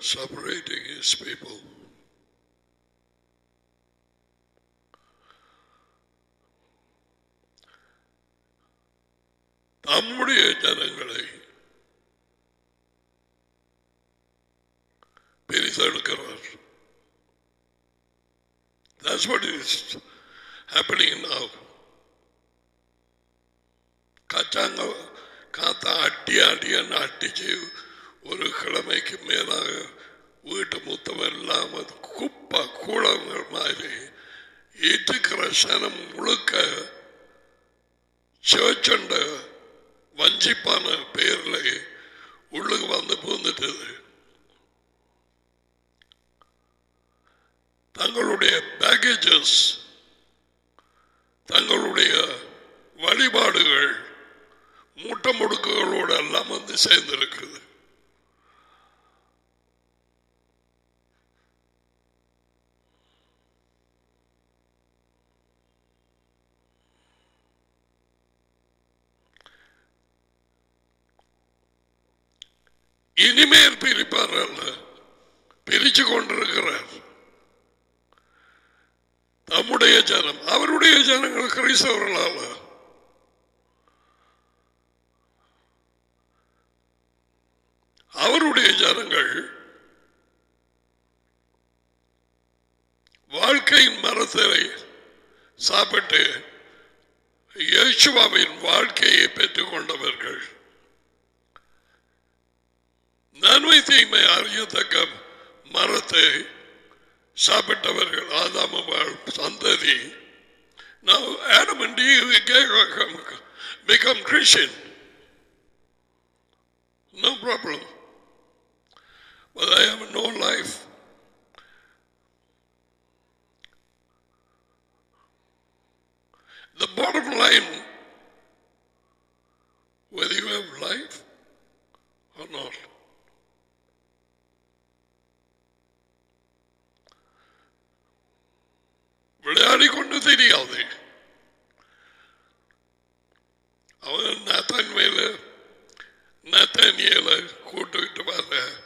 separating his people. கிறிஸ்தவர்களால அவருடைய ஜனங்கள் வாழ்க்கையின் மரத்தை சாப்பிட்டு இயேசுவாவின் வாழ்க்கையை பெற்றுக் கொண்டவர்கள். நன்மை தீமை அறியத்தக்க மரத்தை சாப்பிட்டவர்கள். ஆதாம சந்ததி Now Adam and Eve become, become Christian. No problem. But I have no life. The bottom line, whether you have life or not. விளையாடி கொண்டு தெரியாது. அவன் நாத்தன் மேல நாத்தானியல கூட்டுக்கிட்டு பார்த்த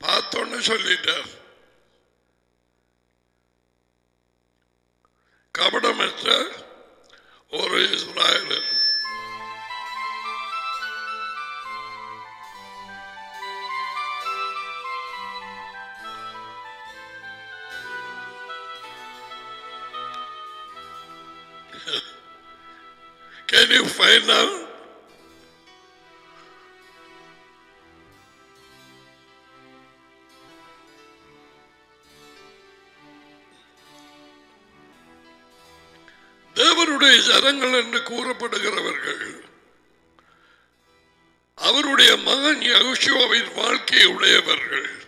பார்த்தோன்னு சொல்லிட்டார். கபடமற்ற ஒரு இஸ்ராயலர் Can தேவனுடைய ஜனங்கள் என்று கூறப்படுகிறவர்கள் அவருடைய மகன் யகுஷுவாவின் வாழ்க்கையை உடையவர்கள்.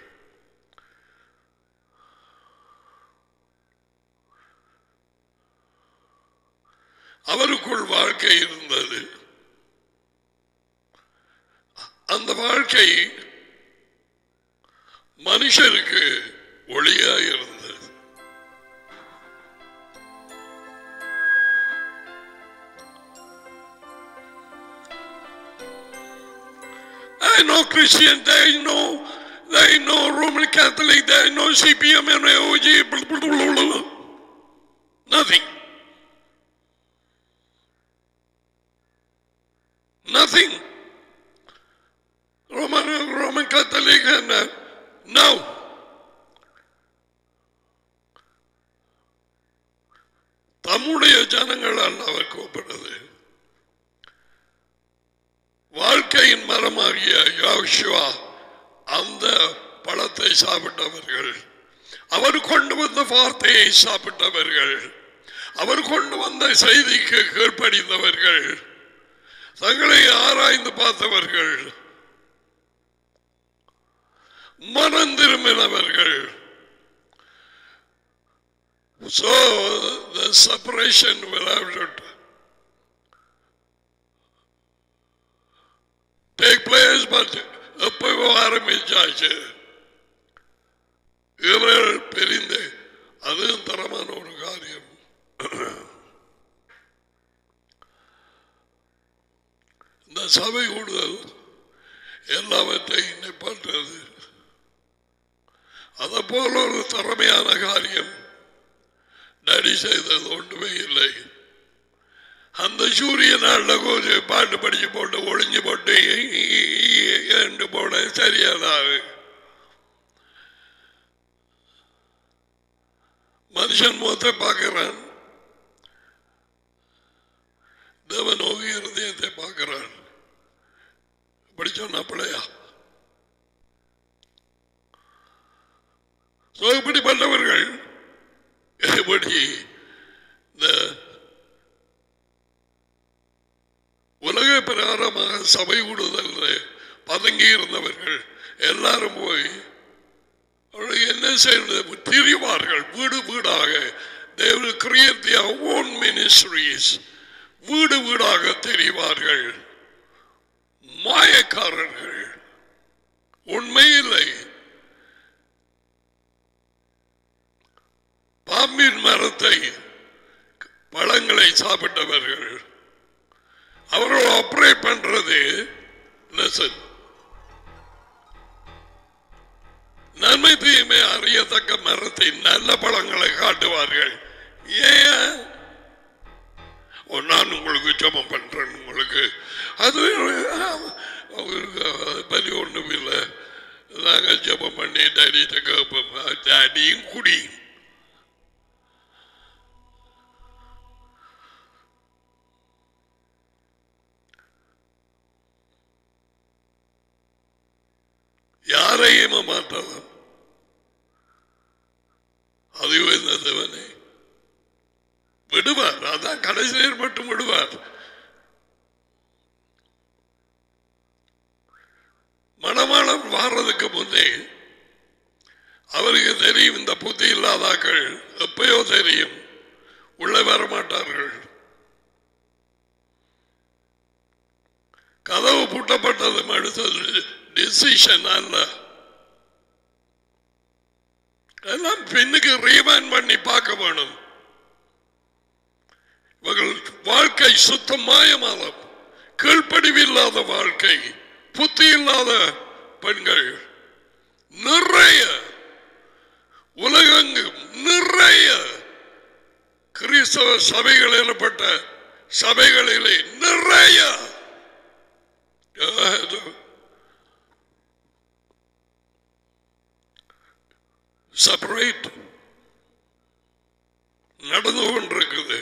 செய்திக்கு கீழ்ப்படிந்தவர்கள் தங்களை ஆராய்ந்து பார்த்தவர்கள் மனம் திரும்பினவர்கள். So the separation will have to take place, but எப்போ ஆரம்பிச்சாச்சு? இவர்கள் பெரிந்து அதுவும் தரமான ஒரு காரியம் இந்த சபை கூடுதல். எல்லாவற்றையும் நிப்பாட்டுறது. அதை போல ஒரு திறமையான காரியம் நடி செய்தது ஒன்றுமே இல்லை. அந்த சூரிய நாளில் கொஞ்சம் பாட்டு படிச்சு போட்டு ஒளிஞ்சு போட்டு என்று போட சரியாதாது மனுஷன் முகத்தை பார்க்கிறான். தேவனோ இருதயத்தை பார்க்கிறான். இப்படி சொன்னா பிள்ளையா So, பண்ணவர்கள் எப்படி இந்த உலக பிரகாரமாக சபை கூடுதல் பதுங்கி இருந்தவர்கள் எல்லாரும் போய் அவர்கள் என்ன செய்யறது? திரிவார்கள் வீடு வீடாக. they will create their வீடு வீடாக தெரிவார்கள். மாயக்காரர்கள். உண்மையில்லை பாம்பின் மரத்தை பழங்களை சாப்பிட்டவர்கள். அவர்கள் அப்ரை பண்றது நெசன் நன்மை தீமை அறியத்தக்க மரத்தை நல்ல பழங்களை காட்டுவார்கள். ஏன்? நான் உங்களுக்கு ஜபம் பண்றேன் உங்களுக்கு. அது அவருக்கு பலி ஒன்றும் இல்லை. நாங்கள் ஜபம் பண்ணி டேடிட்ட கேட்போம் டேடியும் குடியும் யாரையும் மாற்றலாம். அது என்ன தேவனே. விடுவார். அதான் கடைசி நேர் மட்டும் விடுவார். மணமாளம் வாடுறதுக்கு முன்னே அவருக்கு தெரியும் இந்த புத்தி இல்லாதாக்கள் எப்பயோ தெரியும் உள்ளே வர மாட்டார்கள் கதவு பூட்டப்பட்டது அடுத்தது டிசிஷன் அல்ல. எல்லாம் பெண்ணுக்கு ரீமேன் பண்ணி பார்க்க வேணும். இவர்கள் வாழ்க்கை சுத்தமாயமான கீழ்ப்படிவில்லாத வாழ்க்கை புத்தி இல்லாத பெண்கள் நிறைய உலகெங்கும் நிறைய கிறிஸ்தவ சபைகள் எனப்பட்ட சபைகளிலே நிறைய செப்பரேட் நடந்து கொண்டிருக்குது.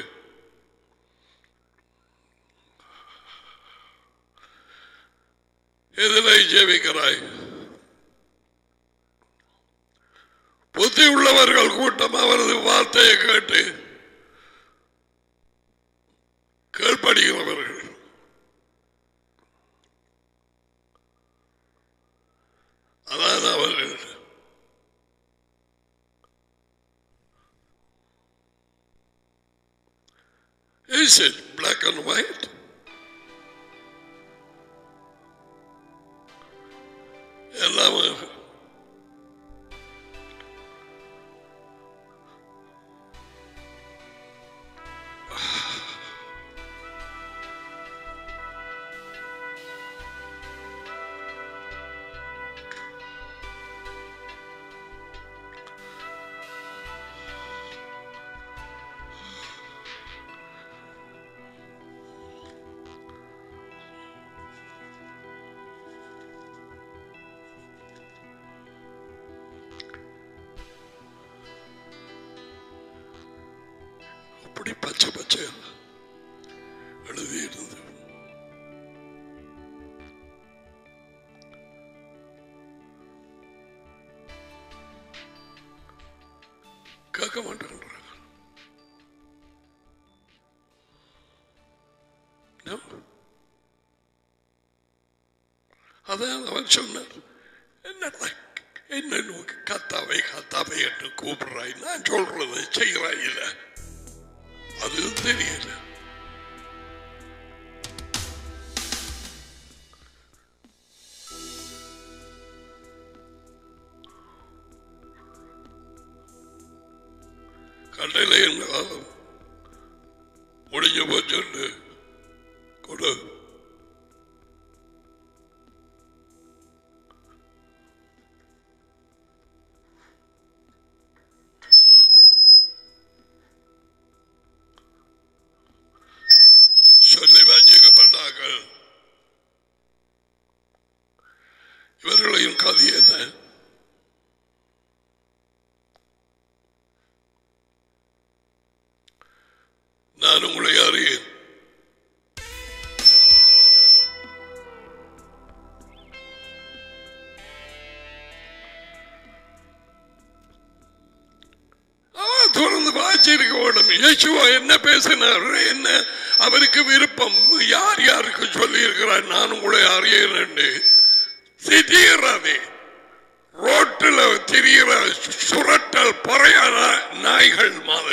எதிரை ஜெபிக்கிறாய் புத்தி உள்ளவர்கள் கூட்டம் அவரது வார்த்தையை கேட்டு கீழ்ப்படுகிறவர்கள் அதாவது அவர்கள் Is it black and white? எல்லாமே கேட்க மாட்டேன்றாங்க அதான் அவன் சொன்னார் என்னடா என்ன நோக்கி கத்தாவை கத்தாவை என்று கூப்பிடுறாய். நான் சொல்றது செய்யறாய் இல்லை. அது தெரியும். இயேசுவா என்ன பேசினார்? என்ன? அவருக்கு விருப்பம். யார் யாருக்கு சொல்லி இருக்கிறார் நானும் உங்களை அறியேன் திடீராதே ரோட்டில் திரியிற சுரட்டல் பறையான நாய்கள் மாதிரி.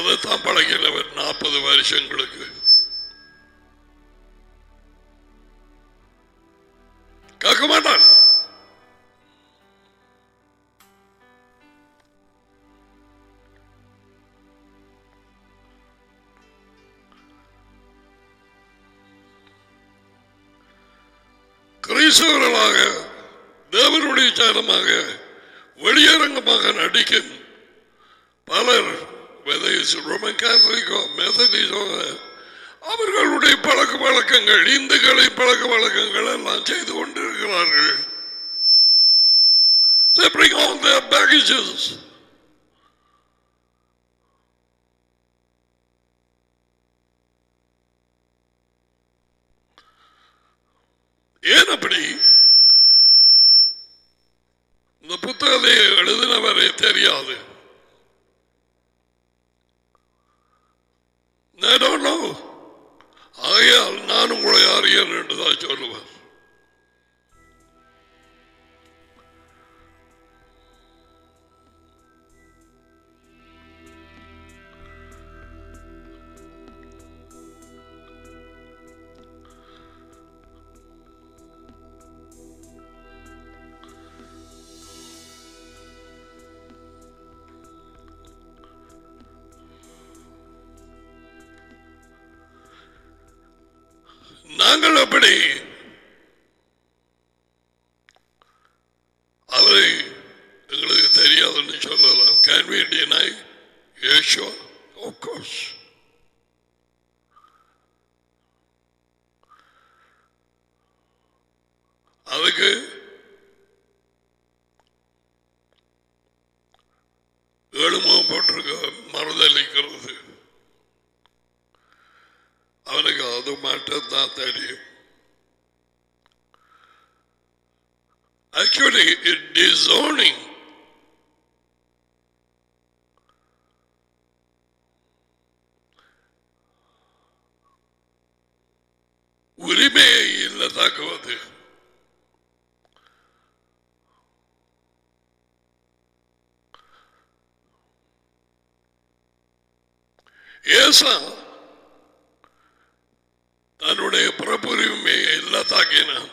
அவர் தான் பழகினவர் நாற்பது வருஷங்களுக்கு. கேட்க மாட்டான். கிறிஸ்தவர்களாக தேவருடைய சேரமாக வெளியரங்கமாக நடிக்கும் பலர் மெத்தடிஸ் ரோமன் கேத்தலிக்கோ மெத்தடிஸோ அவர்களுடைய பழக்க வழக்கங்கள் இந்துக்களை பழக்க வழக்கங்கள் எல்லாம் செய்து கொண்டிருக்கிறார்கள் They bring all their baggages. ஏசா தன்னுடைய பிறப்புரிமையை எல்லாம் தாக்கினான்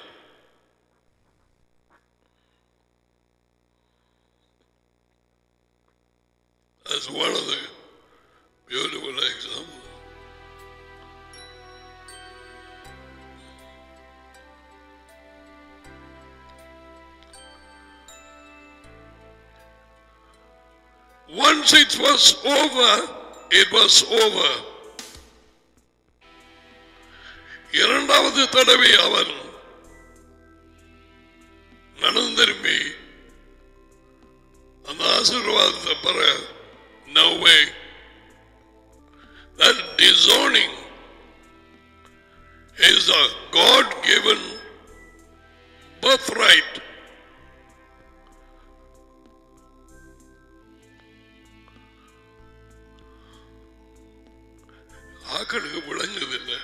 That's one of the beautiful examples. Once it was over, it was over. இரண்டாவது தடவை அவன் நடந்திரும்பி அந்த ஆசீர்வாதத்தை பெற no way that disowning is a God-given birthright ஆக்களுக்கு விளங்குதில்லை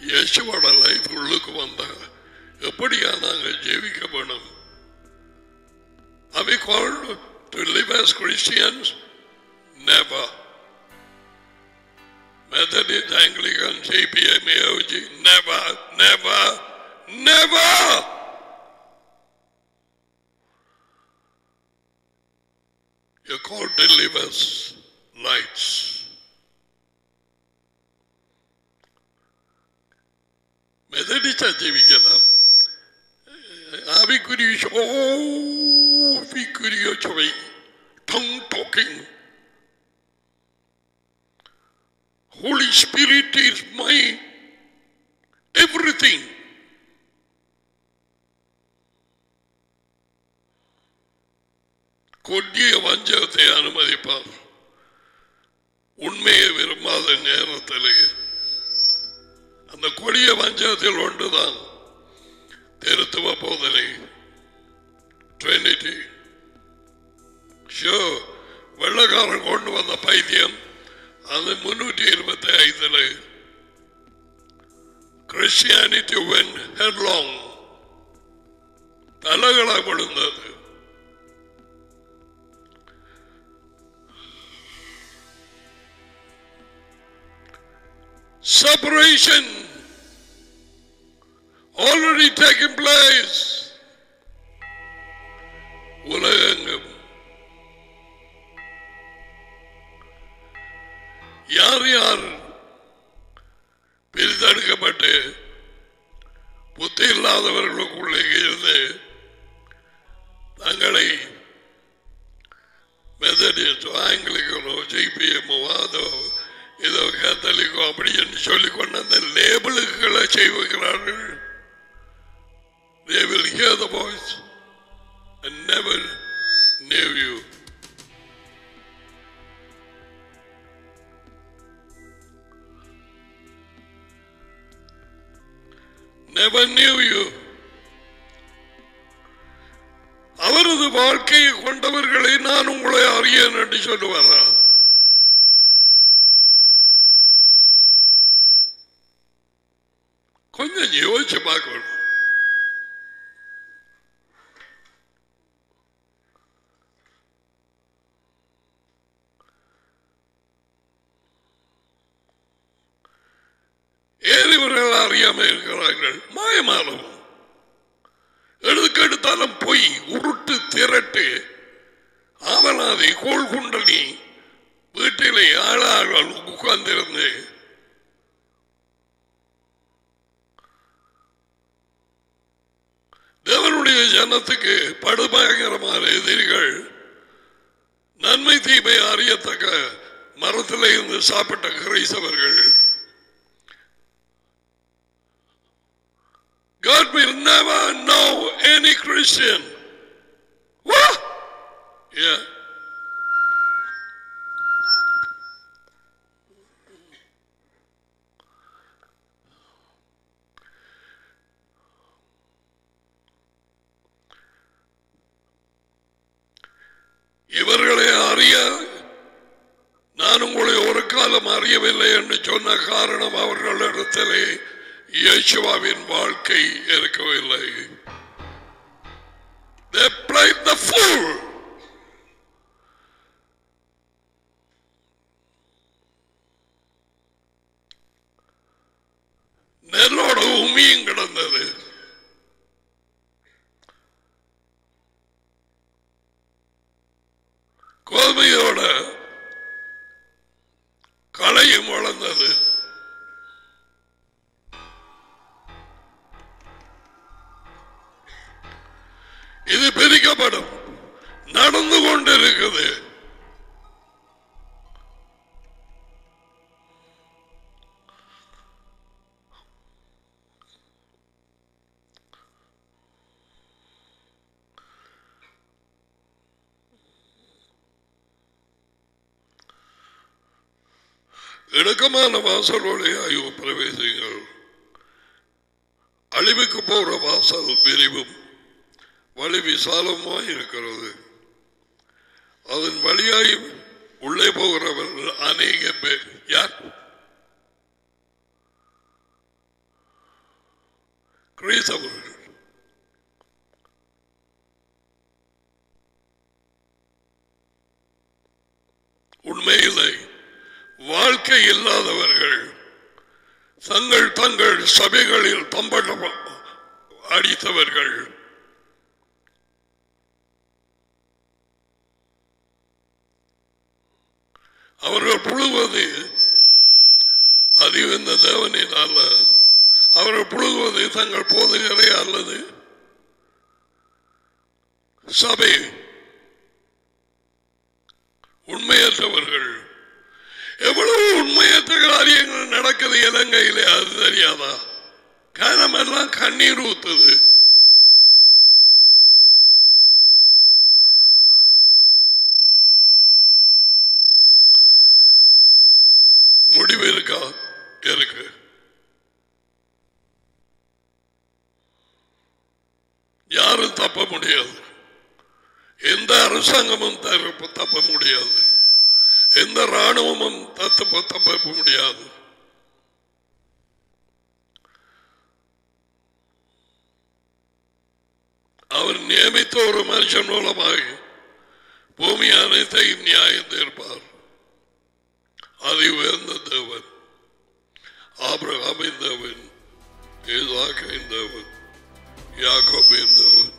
இயேசுவோட லைஃப் உள்ளுக்கு வந்தா எப்படியா நாங்க ஜெயிக்க வேணும் Are we called to live as Christians? Never. Methodist, Anglican, CPM, AOG, never, never, never. You're called to live as lights. மெதடிச்சா ஜீவிக்கலாம் ஆவிக்குரிய ஆவிக்குரிய சுவை tongue talking. Holy Spirit is my everything. கொடிய வஞ்சகத்தை அனுமதிப்பார் உண்மையை விரும்பாத நேரத்திலே அந்த கொடிய வஞ்சகத்தில் ஒன்றுதான். திருத்துவ போதனை. ட்ரினிட்டி ஷோ வெள்ளக்காரன் கொண்டு வந்த பைத்தியம் அது முன்னூற்றி இருபத்தி ஐந்துல. கிறிஸ்டியானிட்டி வென் ஹெட்லாங் தலைகளாக விழுந்தது. Separation. Already taking place. உலகெங்கும். யார் யார் பிரித்தெடுக்கப்பட்டு புத்தி இல்லாதவர்களுக்குள்ளே இருந்து தங்களை மெதடிஸ்டோ ஆங்கிலிக்கனோ ஜிபிஎம்மோ அதோ இதோ கத்தலிக்கோ அப்படி என்று சொல்லி கொண்டு அந்த லேபிளுகளை செய்கிறார்கள் They will hear the voice and never knew you. Never knew you. அவரது வாழ்க்கையை கொண்டவர்களை நான் உங்களை அறியேன் என்று சொல்லுவாரா கொஞ்சம் யோசிச்சு பார்க்கணும். ஏறிவர்கள் இவர்கள் அறியாமல் இருக்கிறார்கள் மாயமானவன் எடுத்தாலும் பொய் உருட்டு திரட்டு ஆவலாதி கோள் குண்டலி வீட்டிலே ஆளாக உட்கார்ந்திருந்து தேவனுடைய ஜனத்துக்கு படுபயங்கரமான எதிரிகள் நன்மை தீமை அறியத்தக்க மரத்தில் இருந்து சாப்பிட்ட கிரைசவர்கள் God will never know any Christian. What? Yeah. இவர்களை அறிய நான் உங்களை ஒரு காலம் அறியவில்லை என்று சொன்ன காரணம் அவர்களிடத்திலே இயேசுவாவின் வாழ்க்கை இருக்கவில்லை They played the fool. இடுக்கமான வாசல் வழியாய் பிரவேசிங்கள் அழிவுக்கு போற வாசல் விரிவும் வழி விசாலமாய் இருக்கிறது. அதன் வழியாய் உள்ளே போகிறவர்கள் அநேக பேர். யார்? கிறிஸ்தவர்கள். உண்மையில் வாழ்க்கை இல்லாதவர்கள் தங்கள் தங்கள் சபைகளில் தம்பட்டம் அடித்தவர்கள். அவர்கள் புழுவது அறிவிந்த தேவனின் அல்ல அவர்கள் புழுகுவது தங்கள் போதகரை அல்லது சபை உண்மையற்றவர்கள். எவ்வளவு உண்மையற்ற காரியங்கள் நடக்குது இலங்கையிலே அது தெரியாதா? கணமெல்லாம் கண்ணீர் ஊத்துது. முடிவு இருக்கா? இருக்கு. யாரும் தப்ப முடியாது. எந்த அரசாங்கமும் தப்ப ராணுவமும் தத்து தப்ப முடியாது. அவர் நியமித்த ஒரு மனுஷன் மூலமாக பூமி அனைத்தையும் நியாயம் தீர்ப்பார். அதை உயர்ந்த தேவன் ஆபிரகாமின் தேவன் ஈசாக்கின் தேவன் யாக்கோபின் தேவன்.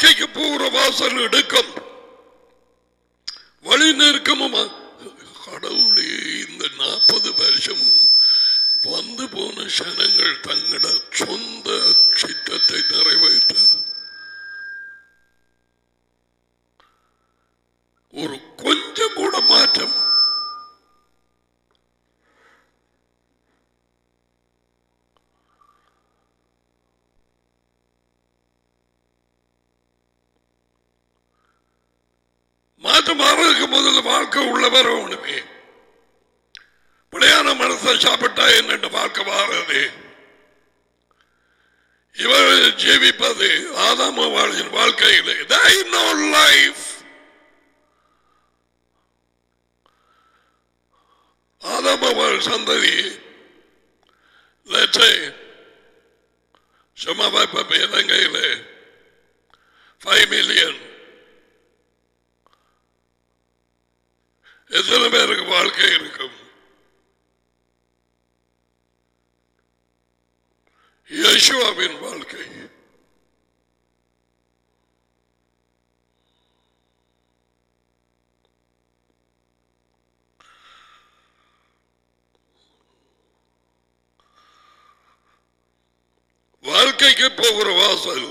வாழ்க்கைக்கு பூர வாசல் எடுக்கும். வழி நெருக்கமா கடவுளே இந்த நாற்பது வருஷமும் வந்து போன சனங்கள் தங்கள சொந்த சித்தத்தை நிறைவேற்ற ஒரு கொஞ்சம் கூட மாற்றம் மாற்றம் மாறதுக்கு முதல்ல வாழ்க்கை உள்ளவர் வரணுமே பிழையான மனசை சாப்பிட்டா என்னென்ன வாழ்க்கை மாறுது இவர் ஜீவிப்பது ஆதாம வாழ்வின் வாழ்க்கையில். நோ லைஃப் ஆதாம வாழ் சந்ததி. லட்சை சும்மா இப்ப இலங்கையில் ஃபைவ் மில்லியன் எத்தனை பேருக்கு வாழ்க்கை இருக்கும்? யேசுவாவின் வாழ்க்கை. வாழ்க்கைக்கு போகிற வாசல்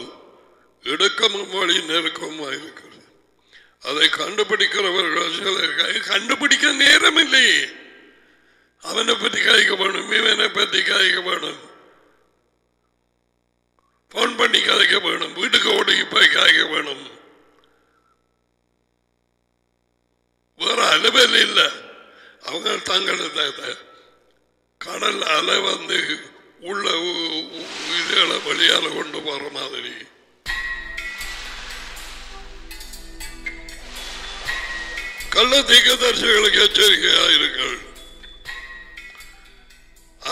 இடுக்கமும் வழி நெருக்கமா இருக்கு அதை கண்டுபிடிக்கிறவர்கள் கண்டுபிடிக்க நேரம் இல்லை அவனை பற்றி காய்க்க இவனை பற்றி காய்க்க போன் பண்ணி கதைக்க வேணும் வீட்டுக்கு ஓடி போய் காய்க்க வேணும். வேற அலுவல் இல்லை. அவங்க தங்களது கடல் அலை வந்து உள்ள உயிர்களை வழியால கொண்டு போற மாதிரி. கள்ள தீக்கதர்சிகளுக்கு எச்சரிக்கையா இருங்கள்.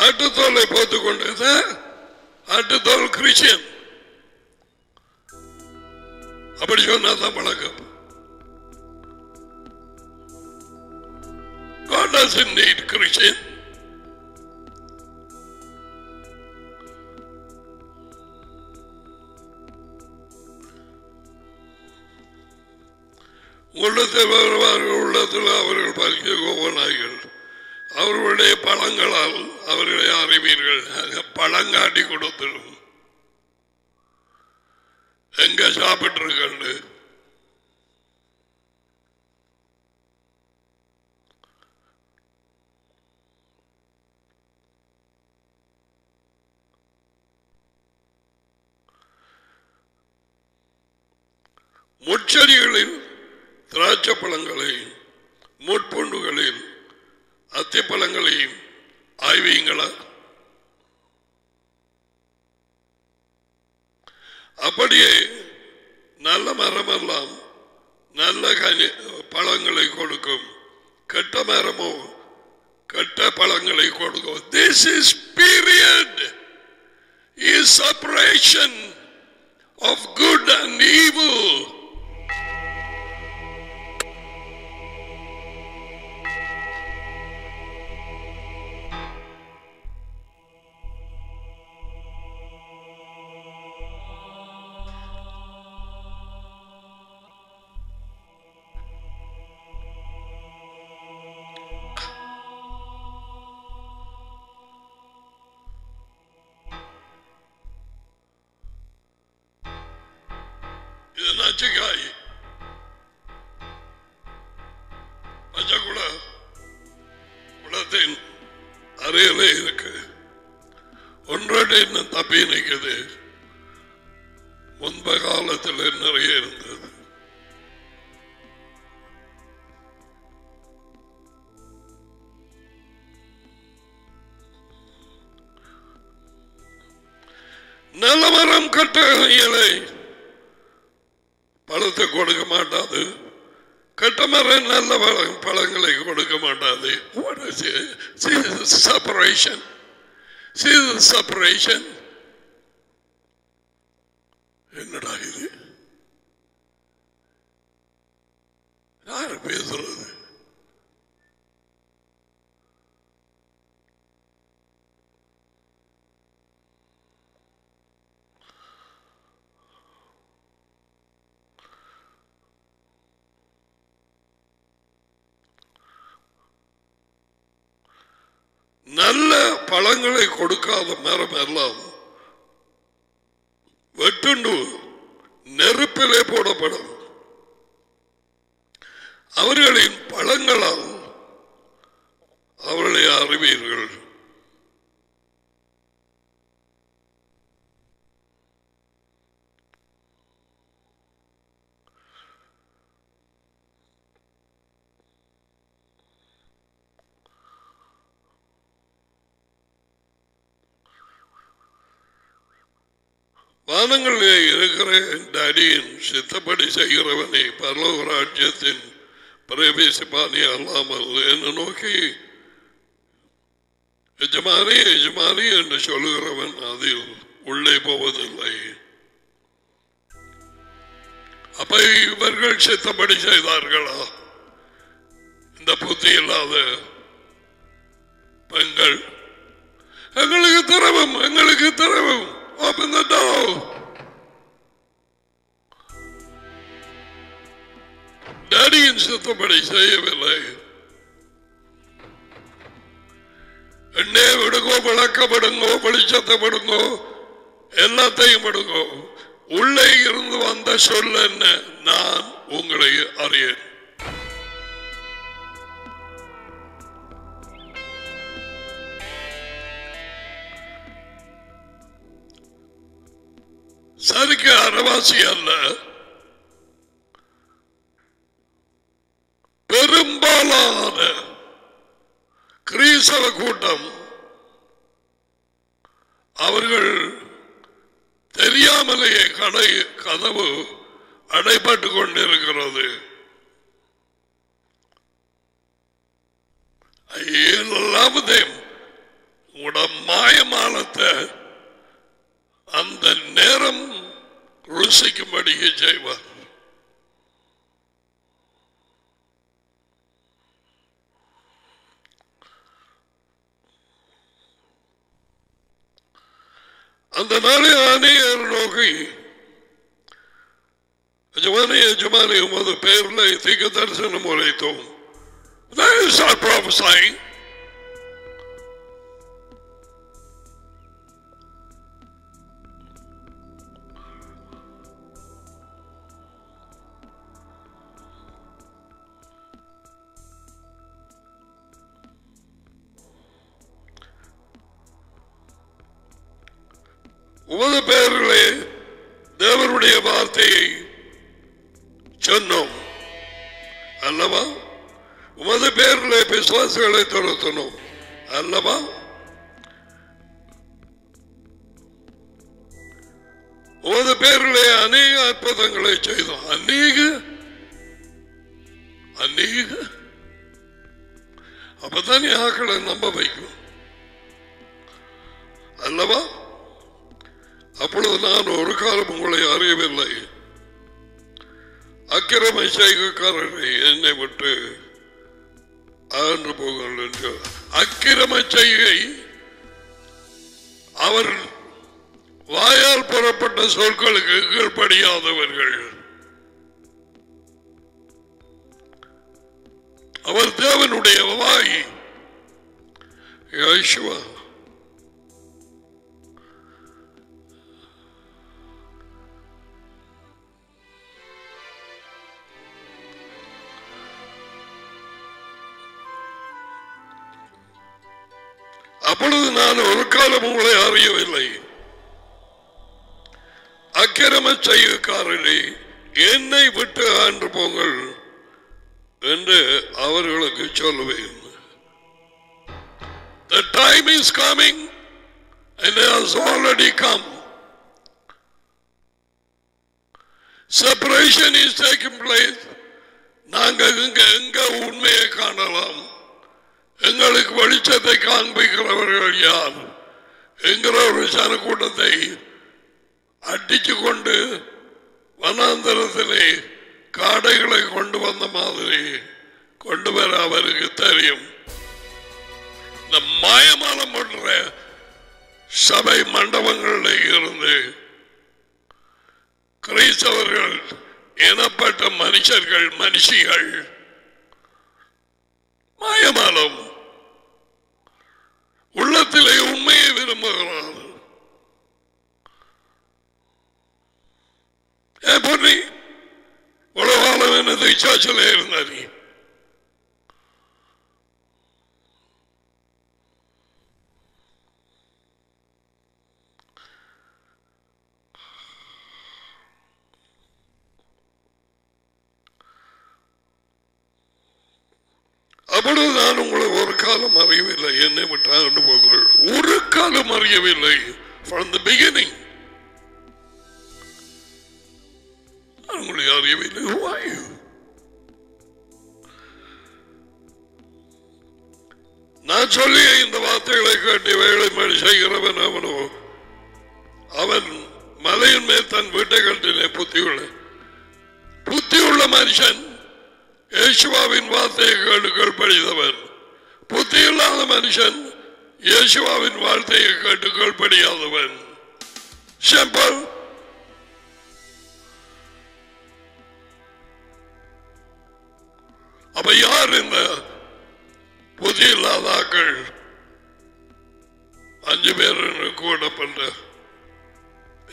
ஆட்டுத்தோலை பார்த்து கொண்டது ஆட்டுத்தோல் கிறிஸ்டியன். அப்படி சொன்னாதான் பழக்கம். God doesn't need உள்ளத்தில் வருவார்கள் உள்ளத்தில் அவர்கள் பறிக்க கோவனார்கள் அவர்களுடைய பழங்களால் அவர்களை அறிவீர்கள். பழங்காட்டி கொடுத்துடும். எங்க சாப்பிட்டு முச்செடிகளில் திராட்சை பழங்களையும் முட்புண்டுகளில் அத்திப்பழங்களையும் ஆய்வீங்களா? அப்படியே நல்ல மரமெல்லாம் நல்ல கனி பழங்களை கொடுக்கும். கெட்ட மரமோ கெட்ட பழங்களை கொடுக்கும். This is period is separation of good and evil generation. கொடுக்காத மரம் எல்லாம் வெட்டுண்டு நெருப்பிலே போடப்படும் அவர்களின் பழங்களால் அவர்களை அறிவீர்கள் வானங்களிலே இருக்கிற டடியின் சித்தப்படி செய்கிறவனை பரலோக ராஜ்யத்தின் பிரவேசிப்பானே அல்லாமல் என்னை நோக்கி எஜமானி எஜமானி என்று சொல்லுகிறவன் அதில் உள்ளே போவதில்லை அப்ப இவர்கள் சித்தப்படி செய்தார்களா இந்த புத்தி இல்லாத பெண்கள் எங்களுக்கு திரவம் எங்களுக்கு திரவம் Open the door. டேடியின் சித்தப்படி செய்யவில்லை. எண்ணெய் விடுங்கோ விளக்கப்படுங்கோ வெளிச்சத்தை படுங்கோ எல்லாத்தையும் விடுங்கோ. உள்ளே இருந்து வந்த சொல் என்ன? நான் உங்களை அறியேன். சரிக்கு அறவாசி அல்ல. பெரும்பாலான கிரீசவ கூட்டம் அவர்கள் தெரியாமலேயே கடை கதவு அடைபட்டு கொண்டிருக்கிறது. எல்லாவதையும் உட மாயமானத்தை அந்த நேரம் ருசிக்கும்படியே செய்வார். அந்த நாளில் அநேகர் நோக்கி எஜமானே எஜமானே உமது பெயரில் தீக்க தரிசனம் உரைத்தோம் They start prophesying. உமது பெயர்களே தேவனுடைய வார்த்தையை சொன்னோம். அல்லவா? உமது பெயர்களே விசுவாசிகளை துரத்தணும் அல்லவா? உமது பெயரிலே அநேக அற்புதங்களை செய்தோம். அநேக? அநேக? அப்பதான் ஆக்களை நம்ப வைக்கும் அல்லவா? அப்பொழுது நான் ஒரு காலம் உங்களை அறியவில்லை. அக்கிரம செய்கைக்காரரை என்னை விட்டு அகன்று போங்கள் என்று. அக்கிரம செய்கை அவர் வாயால் புறப்பட்ட சொற்களுக்கு கீழ்படியாதவர்கள் அவர் தேவனுடைய வாய். யோசுவா. அப்பொழுது நான் ஒரு காலம் உங்களை அறியவில்லை அக்கிரம செய்யக்காரரே என்னை விட்டு ஆண்டு போங்கள் என்று அவர்களுக்கு சொல்லுவேன் The time is coming and it has already come. Separation is taking place. நாங்கள் இங்க எங்க உண்மையை காணலாம் எங்களுக்கு வெளிச்சத்தை காண்பிக்கிறவர்கள் யார்? என்கிற ஒரு ஜனக்கூட்டத்தை அடிச்சு கொண்டு வனாந்தரத்திலே காடைகளை கொண்டு வந்த மாதிரி கொண்டு வர அவருக்கு தெரியும். இந்த மாயமானம் பண்ற சபை மண்டபங்களில் இருந்து கிறிஸ்தவர்கள் எனப்பட்ட மனுஷர்கள் மனுஷிகள் மாயமானம். உள்ளத்திலே உண்மையை விரும்புகிறார். ஏன் பொண்ணி உலகாலம் என்ன திச்சாச்சலே இருந்தா அப்பொழுது நான் உங்களை ஒரு காலம் அறியவில்லை. என்னை விட்டாண்டு போங்கள் ஒரு காலம் அறியவில்லை. From the beginning. உங்களை அறியவில்லை. நான் சொல்லிய இந்த வார்த்தைகளை கேட்டு வேலை மழை செய்கிறவன் அவனோ? அவன் மலையின் மேல் தன் வீட்டை கட்டின புத்தியுள்ள புத்தியுள்ள மனுஷன். இயேசுவாவின் வார்த்தையை கேட்டு கீழ்ப்படிந்தவன் புத்தி இல்லாத மனுஷன் இயேசுவாவின் வார்த்தையை கேட்டு கீழ்ப்படியாதவன் சிம்பிள் அப்ப யார் இந்த புத்தி இல்லாத ஆக்கள் அஞ்சு பேர் கூட பண்ற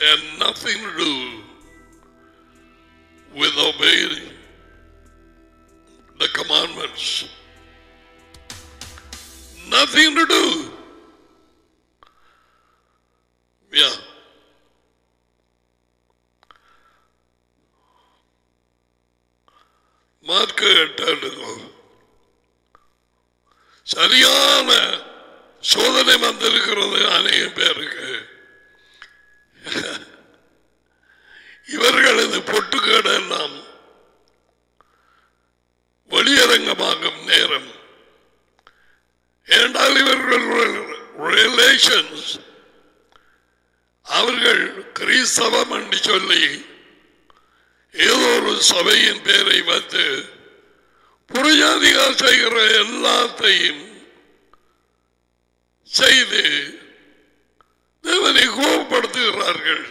and nothing to do with obeying the commandments. Nothing to do. Yeah. Mark எட்டாண்டுங்க சரியான சோதனை வந்திருக்கிறது அநேக பேருக்கு இவர்களது பொட்டுக்கேடு எல்லாம் வெளியரங்கமாகும் நேரம். ஏனென்றால் இவர்கள் ரிலேஷன்ஸ் அவர்கள் கிறிஸ்தவம் என்று சொல்லி ஏதோ ஒரு சபையின் பேரை வைத்து புறஜாதிகள் செய்கிற எல்லாத்தையும் செய்து தேவனை கோபப்படுத்துகிறார்கள்.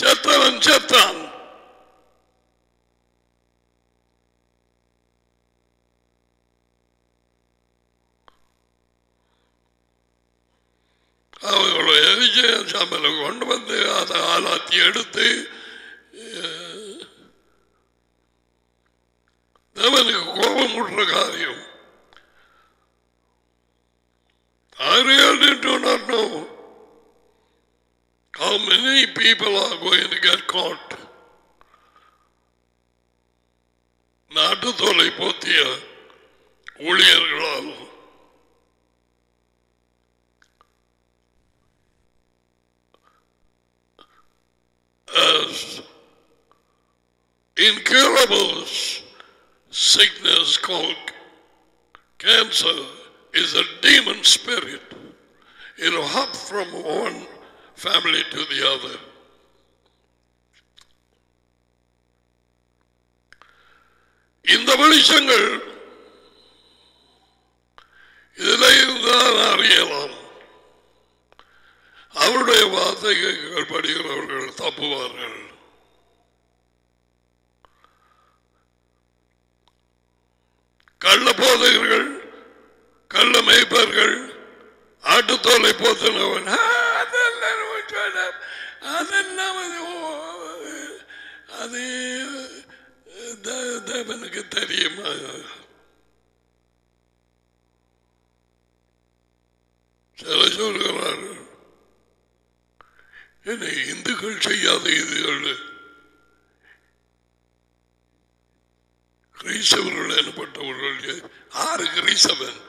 செத்தவன் செத்தான். அவங்களுடைய எரிச்ச சாம்பலை கொண்டு வந்து அதை ஆளாத்தி எடுத்து தேவனுக்கு கோபம் விடுற காரியம் I really do not know how many people are going to get caught. நாட்டு தொலை போத்திய ஊழியர்களால் as incurable sickness called cancer is a demon spirit. It'll hop from one family to the other. இந்த வெளிச்சங்கள் இதில் இருந்தால் அறியலாம் அவருடைய வார்த்தைகள் படிக்கிறவர்கள் தப்புவார்கள். கள்ள போதகர்கள் கள்ள மேய்ப்பர்கள் ஆட்டுத்தோலை போத்தினவன். அதெல்லாம் விட்டுவிடு. அது தேவனுக்கு தெரியுமா? சில சொல்கிறார்கள் என்னை இந்துக்கள் செய்யாத இதுகள் கிரைஸ்தவர்கள் எனப்பட்டவர்கள் ஆறு கிரைஸ்தவன்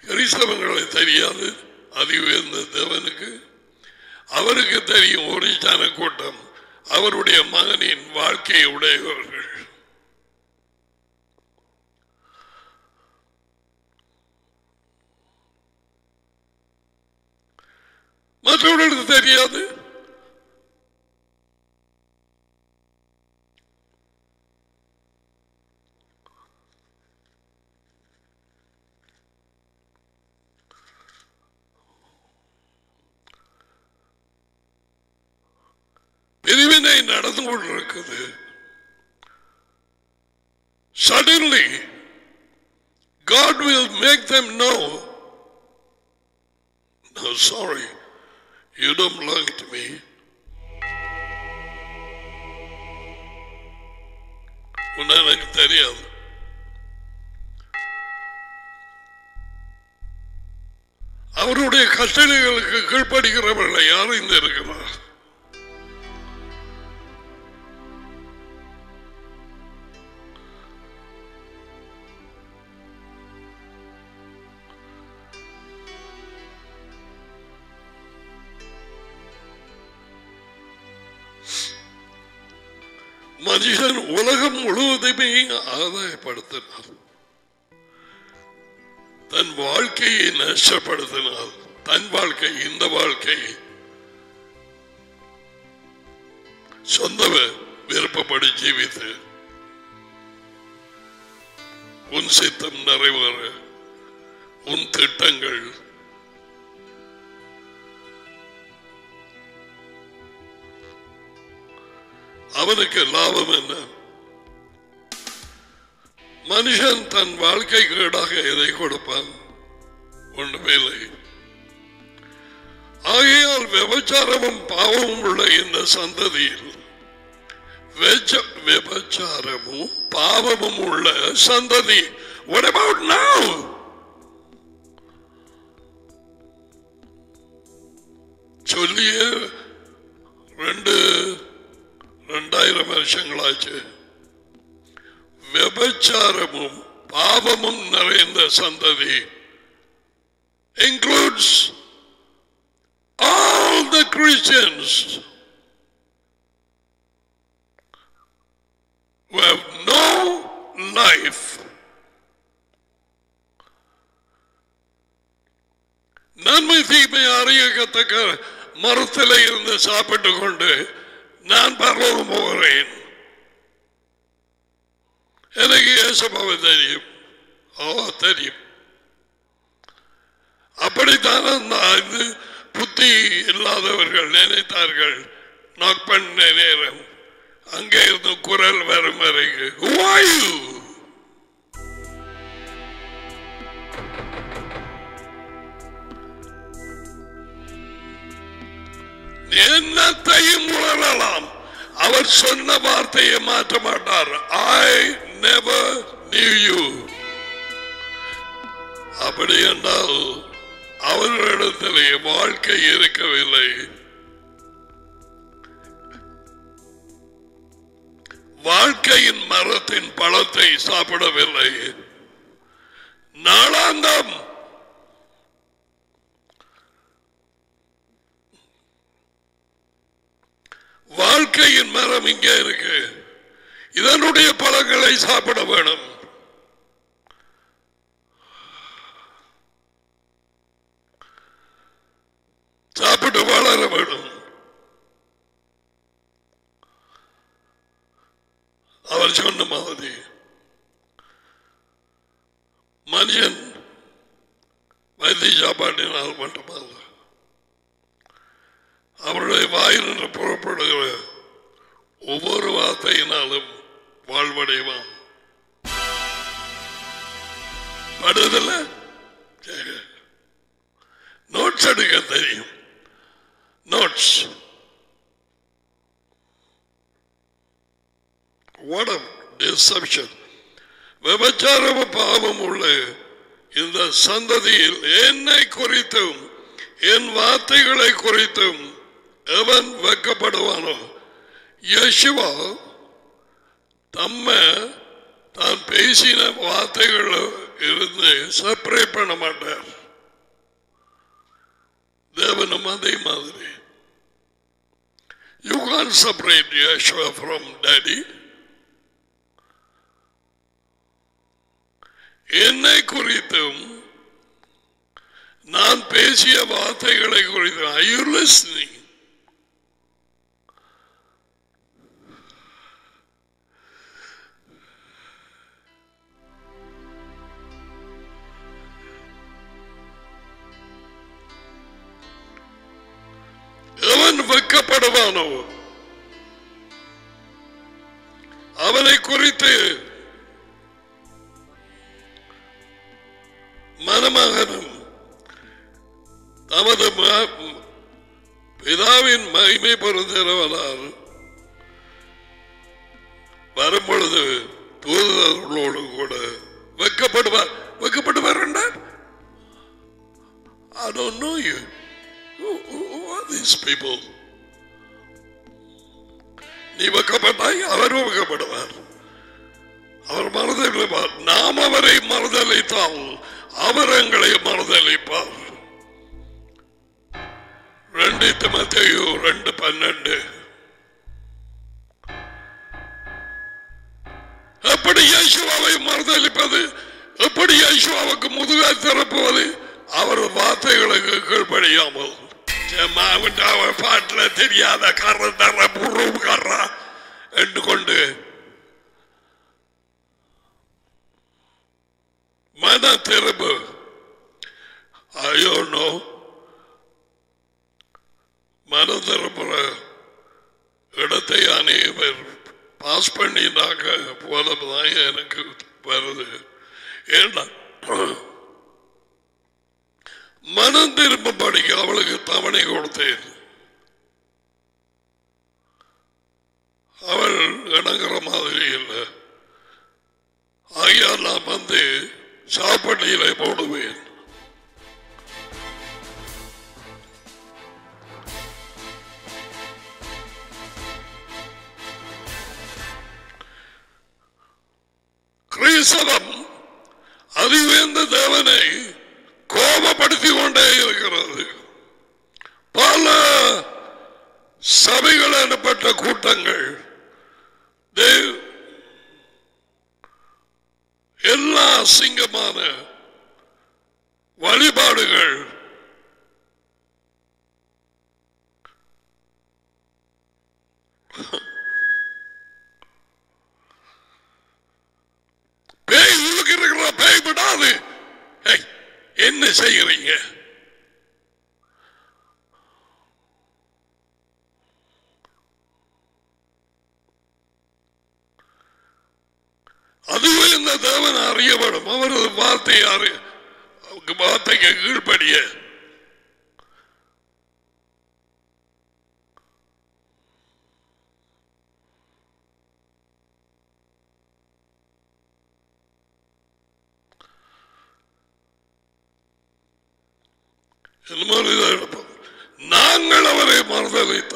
கிரைஸ்தவங்களை தெரியாது. அதி உயர்ந்த தேவனுக்கு. அவருக்கு தெரியும் ஒரு கூட்டம். அவருடைய மகனின் வாழ்க்கையை உடையவர்கள். மற்றவர்களுக்கு தெரியாது. பிரிவினை நடந்து கொண்டிருக்குது suddenly God will make them know no sorry you don't belong to me. உன்னை எனக்கு தெரியாது. அவருடைய கட்டளைகளுக்கு கீழ்ப்படுகிறவர்கள் யாரும் இந்த இருக்கிறார் முழுவதுமே ஆதாயப்படுத்தினார். தன் வாழ்க்கையை நஷ்டப்படுத்தினார். தன் வாழ்க்கை இந்த வாழ்க்கை. சொந்த விருப்பப்படி ஜீவித்து உன் சித்தம் நிறைவேற உன் திட்டங்கள் அவனுக்கு லாபம் என்ன? மனுஷன் தன் வாழ்க்கை கேடாக எதை கொடுப்பான்? ஒன்றுமே இல்லை ஆகையால் விபச்சாரமும் பாவமும் உள்ள இந்த சந்ததியில் விபச்சாரமும் பாவமும் உள்ள சந்ததி. What about now? சொல்லிய ரெண்டு ரெண்டாயிரம் வருஷங்களாச்சு. விபச்சாரமும் பாவமும் நிறைந்த சந்ததி. Includes all the Christians no life நன்மை தீமை அறியத்தக்க மரத்தில் இருந்து சாப்பிட்டுக் கொண்டு நான் பரவ போகிறேன். எனக்கு இயேசுபாவை தெரியும். ஓ தெரியும். அப்படித்தான் அந்த இது புத்தி இல்லாதவர்கள் நினைத்தார்கள். நாக் பண்ண நேரம். அங்கே இருந்து குரல் வரும் வரைக்கு. வாயு என்னத்தையும் உணரலாம். அவர் சொன்ன வார்த்தையை மாற்ற மாட்டார். ஐ never knew you. அப்படி என்றால் அவர்களிடத்திலே வாழ்க்கை இருக்கவில்லை. வாழ்க்கையின் மரத்தின் பழத்தை சாப்பிடவில்லை. நாளாந்தம் வாழ்க்கையின் மரம் இங்கே இருக்கு. இதனுடைய பழங்களை சாப்பிட வேணும். சாப்பிட்டு வளர வேணும். அவர் சொன்ன மாதிரி மனிதன் வைத்திய சாப்பாட்டினால் மட்டுமல்ல அவருடைய வாயிலிருந்து புறப்படுகிற ஒவ்வொரு வார்த்தையினாலும் வாழ்வடைவான். படுதல? நோட்ஸ் எடுக்க தெரியும். நோட்ஸ் What a விபச்சார பாவம் உள்ள இந்த சந்ததியில் என்னை குறித்தும் என் வார்த்தைகளை குறித்தும் எவன் வைக்கப்படுவானோ? யசுவா தம்ம தான் பேசின வார்த்தைகள் இருந்து செப்பரேட் பண்ண மாட்டார். தேவனும் அதே மாதிரி. You can separate Yeshua from daddy என்னை குறித்தும் நான் பேசிய வார்த்தைகளை குறித்தும் ஐ யூ லிஸ்னிங் வெக்கப்படுவானோ அவனை குறித்து மணமகனும் தமது பிதாவின் மகிமை பொருந்தினவனால் வரும்பொழுது தூதர்களோடு கூட வெக்கப்படுவார் வெக்கப்படுவார் என்றார் I don't know you. Who, who who are these people? நீ வெக்கப்பட்டாய் அவரும் வெக்கப்படுவார் அவர் மறுதளிப்பார் நாம் அவரை மறுதளித்தால் அவர் எங்களை மறுதளிப்பார் ரெண்டு திமத்தையோ ரெண்டு பன்னெண்டு. எப்படி யேசுவாவை மறுதளிப்பது எப்படி யேசுவாவுக்கு முதுகாய் திறப்புவது? அவர் வார்த்தைகளுக்கு கீழ்படியாமல் சும்மா அவன் அவர் பாட்டில் தெரியாத கர தர புரு கர என்று கொண்டு மன திரும்பு. ஐயோ நோ. மன திரும்புற இடத்தை அநேகர் பாஸ் பண்ணினாக்க போலதான் எனக்கு வருது. ஏன்னா மனம் திரும்ப படிக்க அவளுக்கு தவணை கொடுத்தேன். அவள் இணங்குற மாதிரி இல்லை. ஐயா நான் வந்து சாப்பாட்டியில போடுவேன். கிறிஸ்தவம் அறிவேந்த தேவனை கோபப்படுத்தி கொண்டே இருக்கிறது. பல சபைகள் எனப்பட்ட கூட்டங்கள். எல்லா அசிங்கமான வழிபாடுகள். பேய் உள்ளுக்கு இருக்கிற பேய் விடாது. ஏய், என்ன செய்கிறீங்க? அதுவே இந்த தேவன் அறியப்படும். அவரது வார்த்தை யாரு? வார்த்தைக்கு கீழ்படிய நாங்கள் அவரை மறுதளித்தார்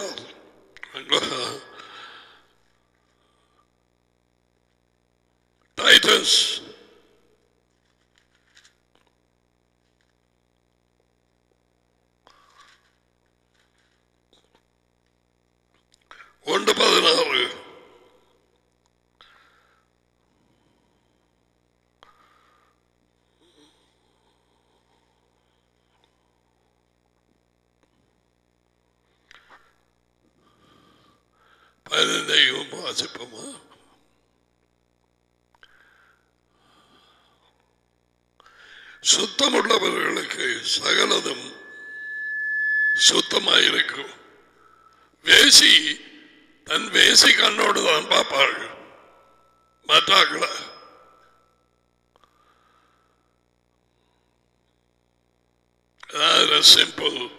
பதினைந்தையும் வாசிப்போமா சுத்தமுள்ளவர்களுக்கு சகலதும் சுத்தமாயிருக்கும். வேசி தன் வேசி கண்ணோடு தான் பார்ப்பாள். மற்றாக்களை சிம்பிள்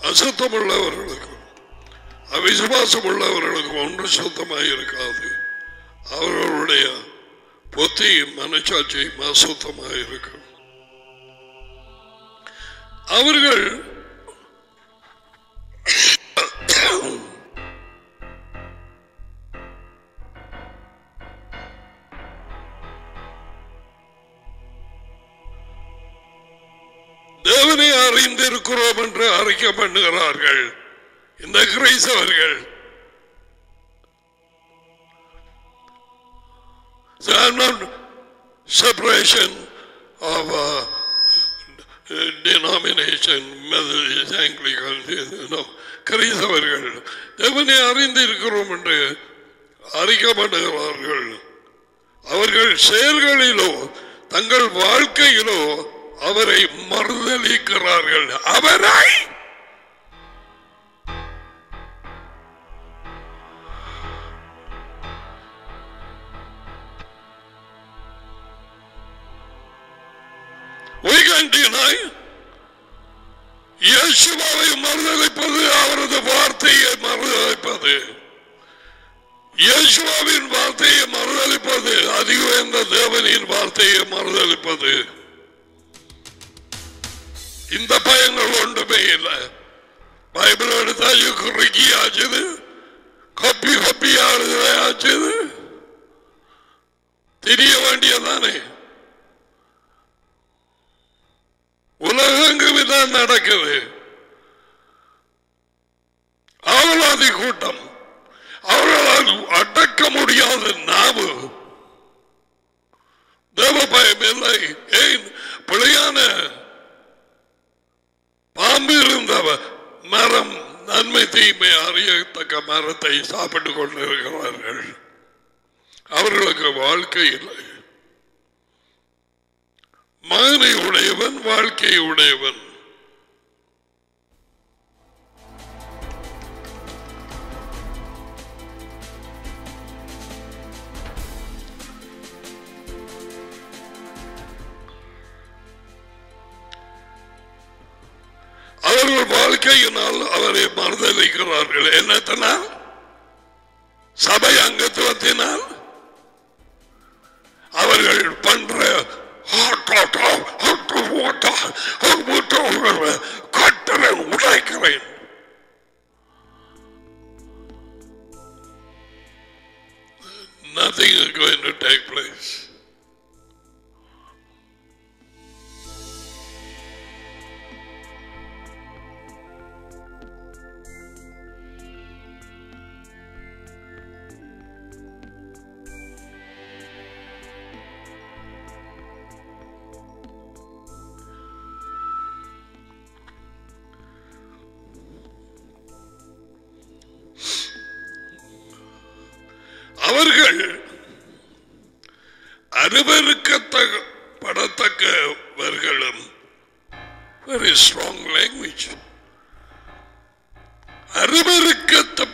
அசுத்தம் விசுவாசம் உள்ளவர்களுக்கு ஒன்று சுத்தமாக இருக்காது அவர்களுடைய புத்தியும் மனச்சாட்சியும் அசுத்தமாக இருக்கும் அவர்கள் தேவனை அறிந்திருக்கிறோம் என்று அறிக்கை பண்ணுகிறார்கள். இந்த கிரைசவர்கள் So I'm not separation தேவனை uh, அறிந்திருக்கிறோம் என்று அறிக்கப்படுகிறார்கள் அவர்கள் செயல்களிலோ தங்கள் வாழ்க்கையிலோ அவரை மறுதளிக்கிறார்கள் அவரை We இயேசுவாவை மறுதளிப்பது அவரது வார்த்தையை மறுதளிப்பது இயேசுவாவின் வார்த்தையை மறுதளிப்பது அதிக உயர்ந்த தேவனின் வார்த்தையை மறுதளிப்பது இந்த பயங்கள் ஒன்றுமே இல்லை. பைபிள் எடுத்தா குறுக்கி ஆச்சுது. கப்பி கப்பி ஆச்சுது. தெரிய வேண்டியதானே உலகங்கு இதான் நடக்குது. அவலாதி கூட்டம். அவர்களால் அடக்க முடியாத நாவு. தேவ பயம் இல்லை. ஏன்? பிழையான பாம்பு இருந்தவ மரம் நன்மை தீமை அறியத்தக்க மரத்தை சாப்பிட்டுக் கொண்டிருக்கிறார்கள். அவர்களுக்கு வாழ்க்கை இல்லை. மானை உடையவன் வாழ்க்கை உடையவன் அவர்கள் வாழ்க்கையினால் அவரை மறுதளிக்கிறார்கள். என்னத்தினால் சபை அங்கத்துவத்தினால் அவர்கள் பண்ற கட்டுறேன் உடைக்கிறேன் Nothing is going to take place. அருவருக்கத்தக்க படத்தக்கவர்களும் வெரி ஸ்ட்ராங் லாங்குவேஜ் அருவருக்கத்த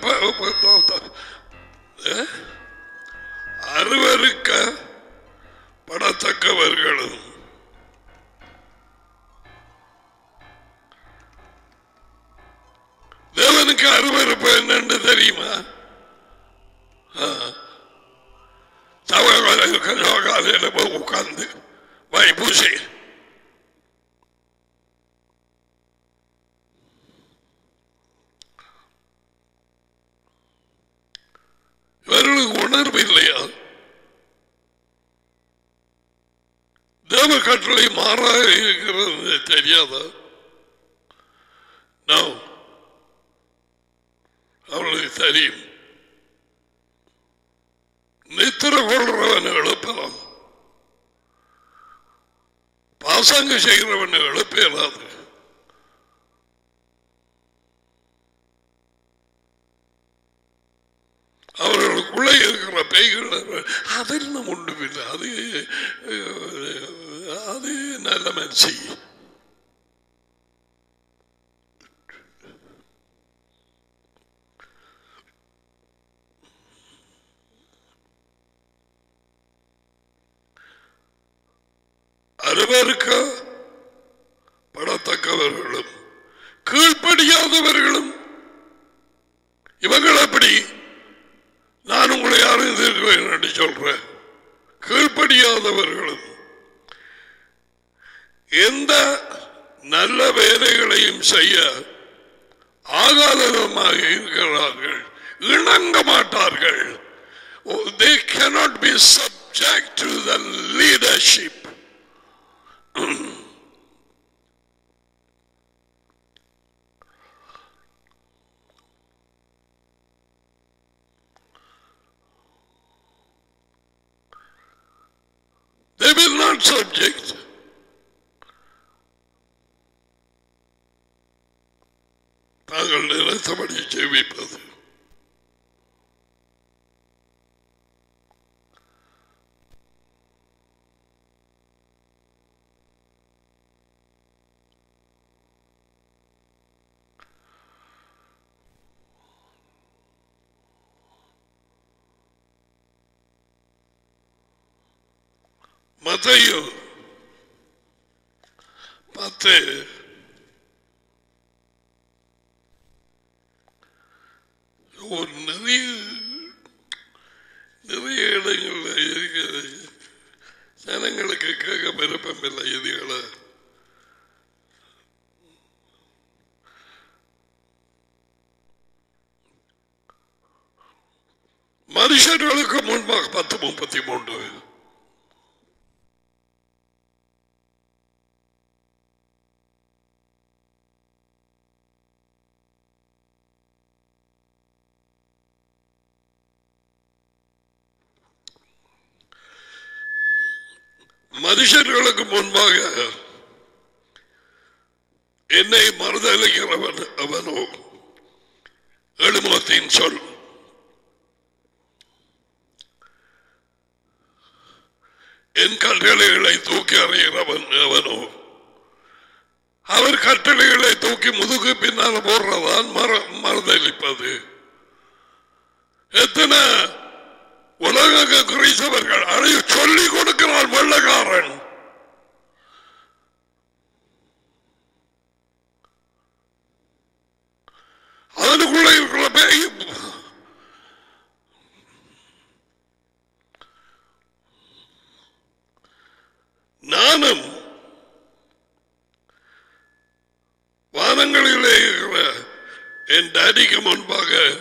அருவருக்க படத்தக்கவர்களும் subject. மத்தையோ பத்து ஒரு நிறைய நிறைய இடங்கள்ல இருக்கிறது ஜனங்களுக்கு கேட்க விருப்பம் இல்லை இதுகளை மனுஷர்களுக்கு முன்பாக பத்து முப்பத்தி மூன்று மனுஷர்களுக்கு முன்பாக என்னை மறுதளிக்கிறவன் அவனோ? எழுமத்தின் சொல். என் கட்டளைகளை தூக்கி அறிகிறவன் அவனோ? அவர் கட்டளைகளை தூக்கி முதுகு பின்னால் போடுறதான் மறுதளிப்பது. எத்தனை உலக கிறிஸ்தவர்கள் அதை சொல்லிக் கொடுக்கிறான் வெள்ளக்காரன். அதனுக்குள்ள இருக்கிற பேய். நானும் வானங்களிலே இருக்கிற என் டாடிக்கு முன்பாக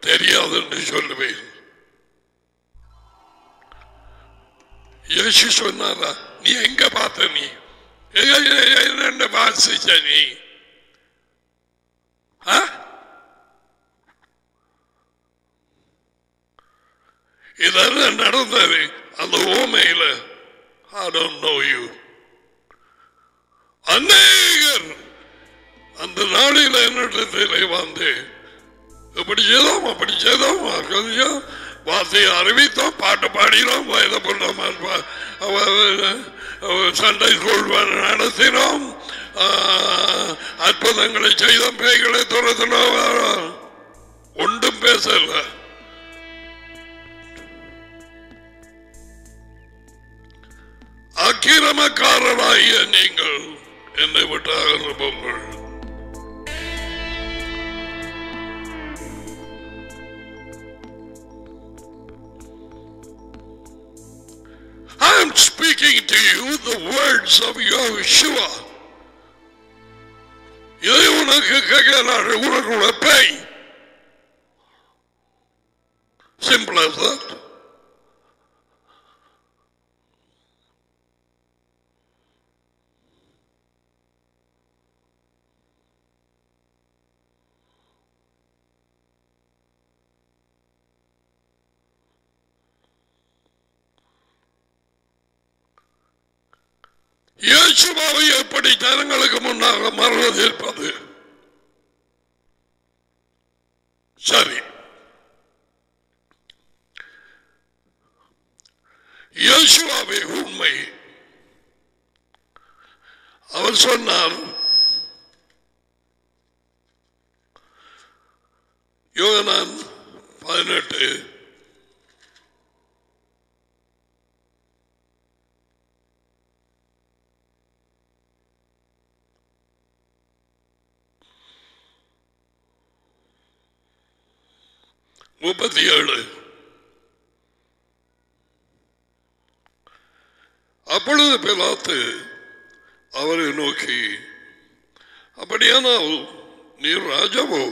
தெரியாது என்று சொல்லுவேன். இயேசு சொன்னாரா நீ எங்க பார்த்த நீ என்ன வாசிச்ச நீ இதெல்லாம் நடந்தது அந்த ஓமையில I don't know you. அநேகர் அந்த நாளில் என்னிடத்திலே வந்து இப்படி செய்தோம் அப்படி செய்தோமா கொஞ்சம் வார்த்தையை அறிவித்தோம் பாட்டு பாடினோம் வயதை பண்ணோம் சண்டை ஸ்கூல் நடத்தினோம். அற்புதங்களை செய்தோம் பேய்களை துரத்தினோம். ஒன்றும் பேசல. அக்கிரமக்காரராகிய நீங்கள் என்னை விட்டாக அகன்று speaking to you the words of Yeshua. இதை உனக்கு கேட்கிறாரு உனக்கு உழைப்பை Simple as That. எப்படி ஜனங்களுக்கு முன்னாக மறுவதேற்பது இருப்பது இயேசுவாவே உண்மை அவர் சொன்னார் யோகனான் பதினெட்டு முப்பத்தி ஏழு அப்பொழுது பிலாத்து அவரை நோக்கி அப்படியானால் நீர் ராஜாவோ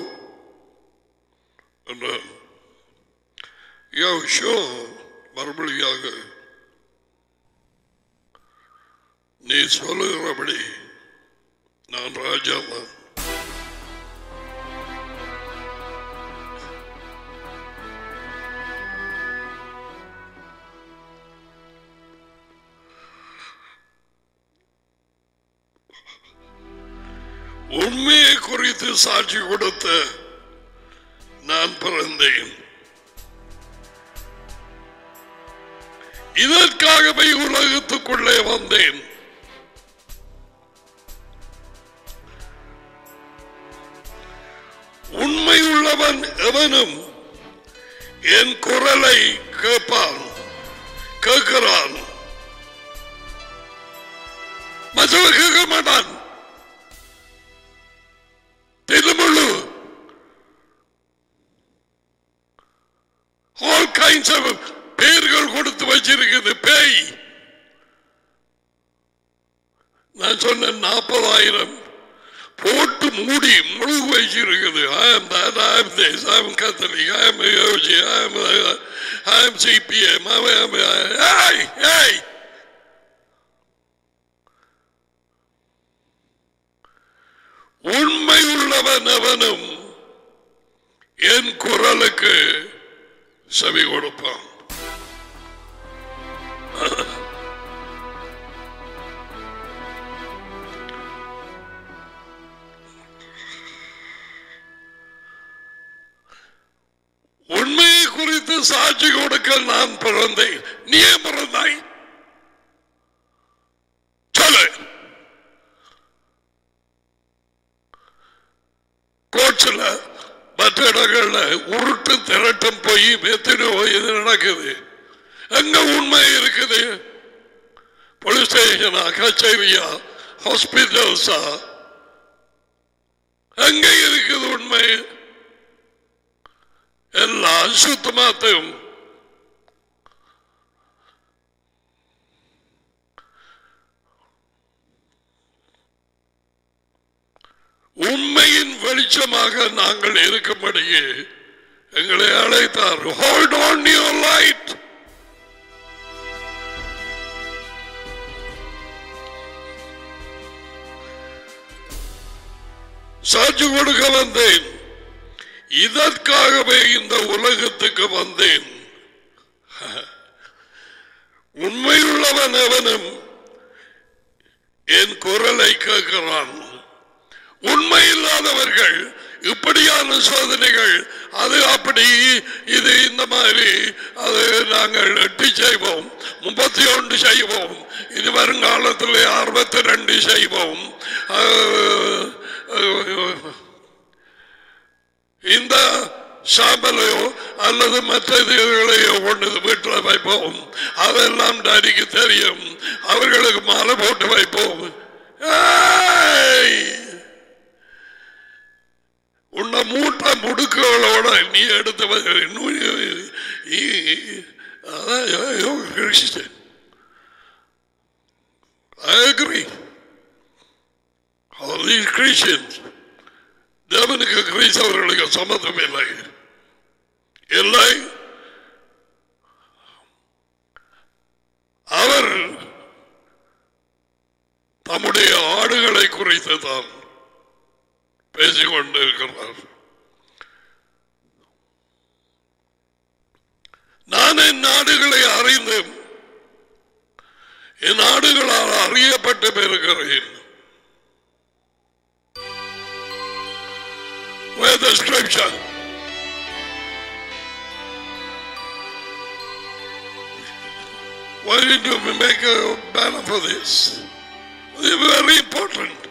கோட்சில் மற்ற இடங்கள்ல உருட்டு திரட்டும் போய் எத்தனை போய் இது நடக்குது. எங்க உண்மை இருக்குது? போலீஸ் ஸ்டேஷனா கச்சேரியா ஹாஸ்பிட்டல்ஸா எங்க இருக்குது உண்மை? எல்லாம் சுத்தமாத்தையும் உண்மையின் வெளிச்சமாக நாங்கள் இருக்கும்படியே எங்களை அழைத்தார். ஹோல்ட் ஆன் யுவர் லைட் சாட்சி கொடுக்க வந்தேன். இதற்காகவே இந்த உலகத்துக்கு வந்தேன். உண்மையுள்ளவன் எவனும் என் குரலை கேட்கிறான். உண்மை இல்லாதவர்கள் இப்படியான சோதனைகள் அது அப்படி இது இந்த மாதிரி அது நாங்கள் எட்டு செய்வோம் முப்பத்தி ஒன்று செய்வோம் இது வருங்காலத்தில் அறுபத்தி ரெண்டு செய்வோம் இந்த சாம்பலையோ அல்லது மற்ற இதுகளையோ கொண்டு வீட்டில் வைப்போம். அதெல்லாம் டாடிக்கு தெரியும். அவர்களுக்கு மாலை போட்டு வைப்போம். ஏய்! உன்னை மூட்டை முடுக்குகளோட நீ எடுத்த அதான் you're. I agree. All these Christians தேவனுக்கு கிறிஸ்தவர்களுக்கு சம்மதம் இல்லை இல்லை அவர் தம்முடைய ஆடுகளை குறித்து தான் பேசிக் கொண்டிருக்கிறார் நான் என் நாடுகளை அறிந்து என் நாடுகளால் அறியப்பட்டு பெறுகிறேன் Where the scripture? Why did you make a banner for this? They're very important.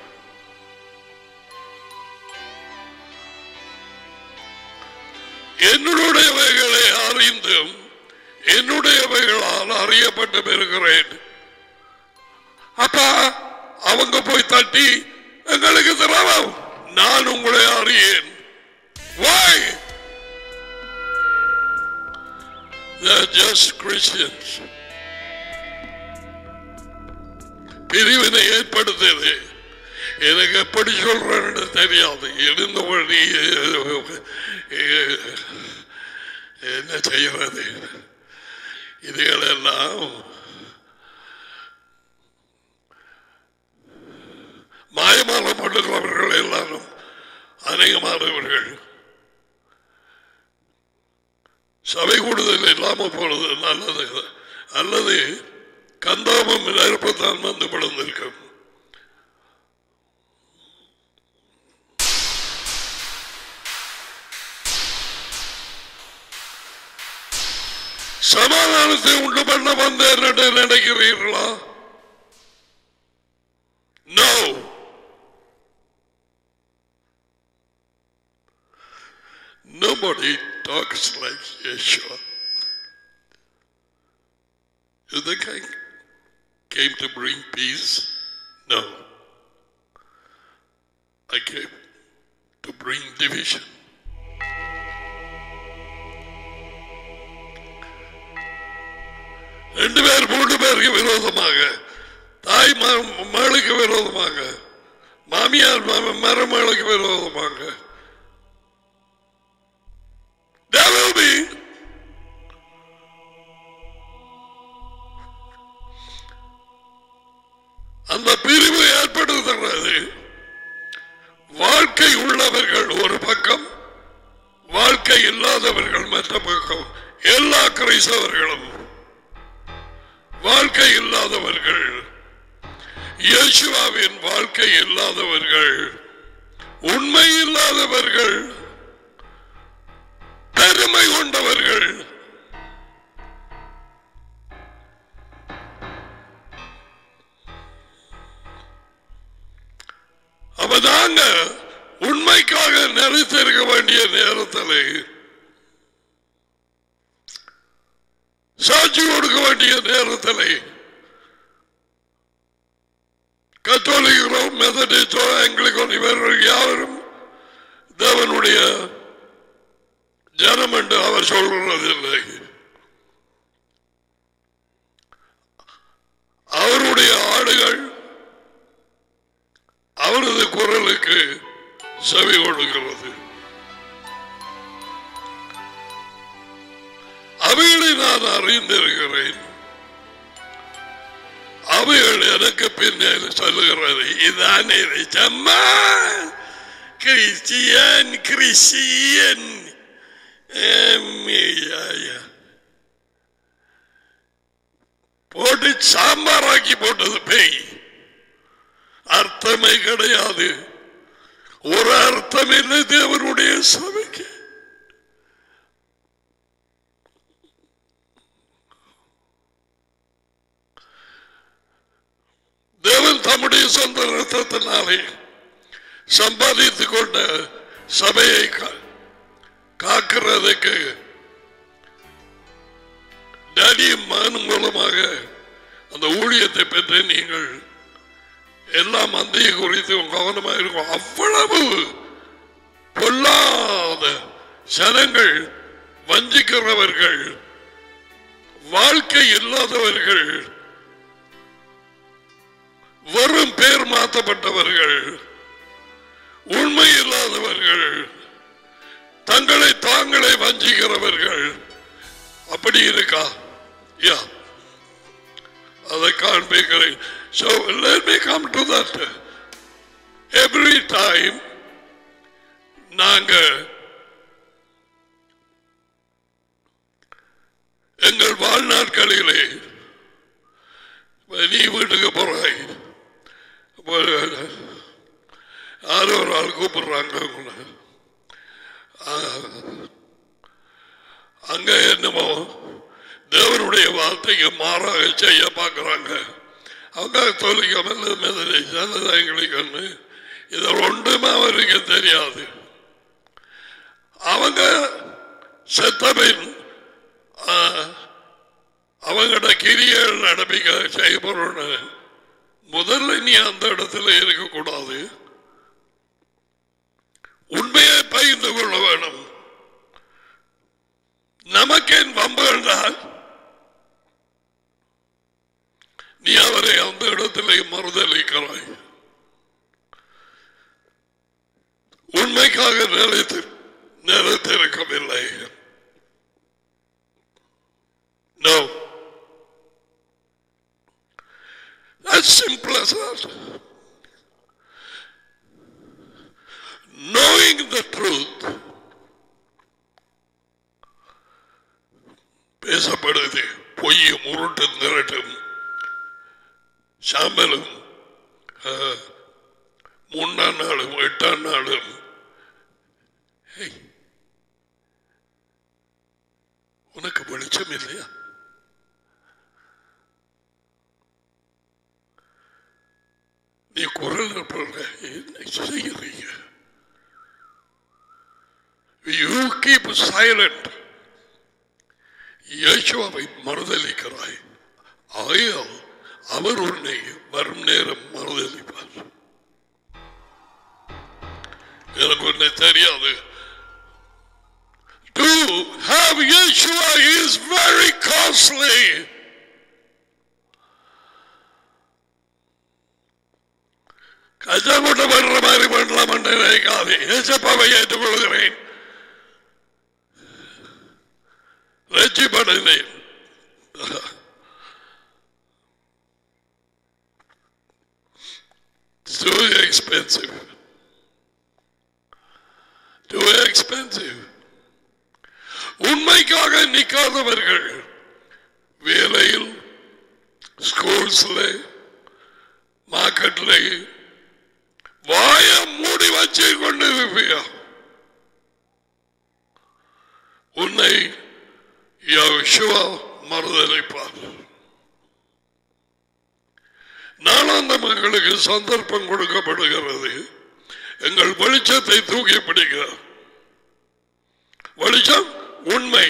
என்னுடையவைகளை அறிந்தும் என்னுடையவைகளால் அறியப்பட்டு பெறுகிறேன் அப்பா அவங்க போய் தட்டி எங்களுக்கு திரவம். நான் உங்களை அறியேன். Why? They're just Christians. பிரிவினை ஏற்படுத்தியது. எனக்கு எப்படி சொல்றேன்னு தெரியாது. இருந்தபடி என்ன செய்யறது இதுகளெல்லாம் மாயமான பண்ணுகிறவர்கள் எல்லாரும் அநேகமானவர்கள். சபை கூடுதல் இல்லாமல் போனது நல்லது. அல்லது கந்தாபம் நெருப்பத்தான் வந்து விழுந்திருக்கும் சமாதானத்தை உண்டு பண்ண வந்தேன் என்று நினைக்கிறீர்களா no Nobody talks like Yeshua. You think I came to bring peace? No. I came to bring division. மூன்று விரோதமாக தாய் மகளுக்கு விரோதமாக மாமியார் மருமகளுக்கு விரோதமாக. There will be. அந்த பிரிவு ஏற்படுத்துகிறது வாழ்க்கை உள்ளவர்கள் ஒரு பக்கம் வாழ்க்கை இல்லாதவர்கள் மற்ற பக்கம் எல்லா கிரைஸ்தவர்களும் யோசுவாவின் வாழ்க்கை இல்லாதவர்கள் உண்மை இல்லாதவர்கள் பெருமை கொண்டவர்கள். அவதாங்க உண்மைக்காக நிலைத்திருக்க வேண்டிய நேரத்தில் சாட்சி கொடுக்க வேண்டிய நேரத்தில் கத்தோலிக்கிறோ மெதடிச்சோ எங்களுக்கோ இவர்கள் யாவரும் தேவனுடைய ஜனம் என்று அவர் சொல்றதில்லை அவருடைய ஆடுகள் அவரது குரலுக்கு செவி கொடுக்கிறது. அவைகளை நான் அறிந்திருக்கிறேன். அவைகள் எனக்கு பின்னே சொல்லுகிறது. இதானே சம்மா கிறிஸ்டியன் கிறிஸ்டியன். போட்டு சாம்பாராக்கி போட்டது பேய். அர்த்தமே கிடையாது. ஒரு அர்த்தம் இல்லை தேவனுடைய சபை தேவன் தம்முடைய சொந்த ரத்தத்தினாலே சம்பாதித்துக் கொண்ட சபையை கா- காக்க டேடியும் மூலமாக அந்த ஊழியத்தை பெற்று நீங்கள் எல்லா மந்தையை குறித்து கவனமாக இருக்கும். அவ்வளவு பொல்லாத ஜனங்கள் வஞ்சிக்கிறவர்கள் வாழ்க்கை இல்லாதவர்கள் அப்படி இருக்கா? யா. அதை காண்பிக்கிறேன் So let me come to that. Every time நாங்க எங்கள் வாழ்நாட்களிலே நீ வீட்டுக்கு போறாய் யாரோ ஒரு ஆள் கூப்பிடுறாங்க அங்க என்னமோ தேவனுடைய வார்த்தைக்கு மாறாக செய்ய பார்க்கிறாங்க. அவங்க தொழிக்க மெல்ல மெதலை எங்களுக்கு ஒன்று இது ஒன்றுமே அவருக்கு தெரியாது. அவங்க செத்தபின் அவங்களோட கிரியைகள் நடப்பிக்க செய்யப்படுற முதல்ல நீ அந்த இடத்துல இருக்கக்கூடாது. உண்மையை பகிர்ந்து கொள்ள வேணும். நமக்கேன் வம்பு என்றால் நீ அவரை அந்த இடத்திலே மறுதளிக்கிறாய் உண்மைக்காக நிலைத்து நிலைத்திருக்கவில்லை No. As simple as that. Knowing the truth பேசப்படுது. பொய்யும் உருட்டும் திரட்டும் சாம்பலும் அஹ், மூணாம் நாளும் எட்டாம் நாளும். உனக்கு வெளிச்சம் இல்லையா? நீ குரல் எழுப்புற என்ன செய்யறீங்க யூ கீப் சைலண்ட் இயேசுவை மறுதளிக்கிறாய் ஆயால் அவர் உன்னை வரும் நேரம் மறுதளிப்பார் எனக்கு ஒன்றை தெரியாது To have Yeshua is very costly. Gaja கொண்டு பண்ற மாதிரி பண்ணலாம் என்று நினைக்காது ஏசப்பாவை ஏற்றுக்கொள்கிறேன் ரட்சிப்படைந்தேன் It's too expensive. Too expensive. உண்மைக்காக நிற்காதவர்கள் வேலையில் ஸ்கூல்ஸ்ல மார்க்கெட்ல வாய மூடி வச்சு கொண்டு உன்னை யோசுவா மறுதளிப்பார் நாளாந்த மக்களுக்கு சந்தர்ப்பம் கொடுக்கப்படுகிறது. எங்கள் வெளிச்சத்தை தூக்கி பிடிக்கிறார் வெளிச்சம் உண்மை.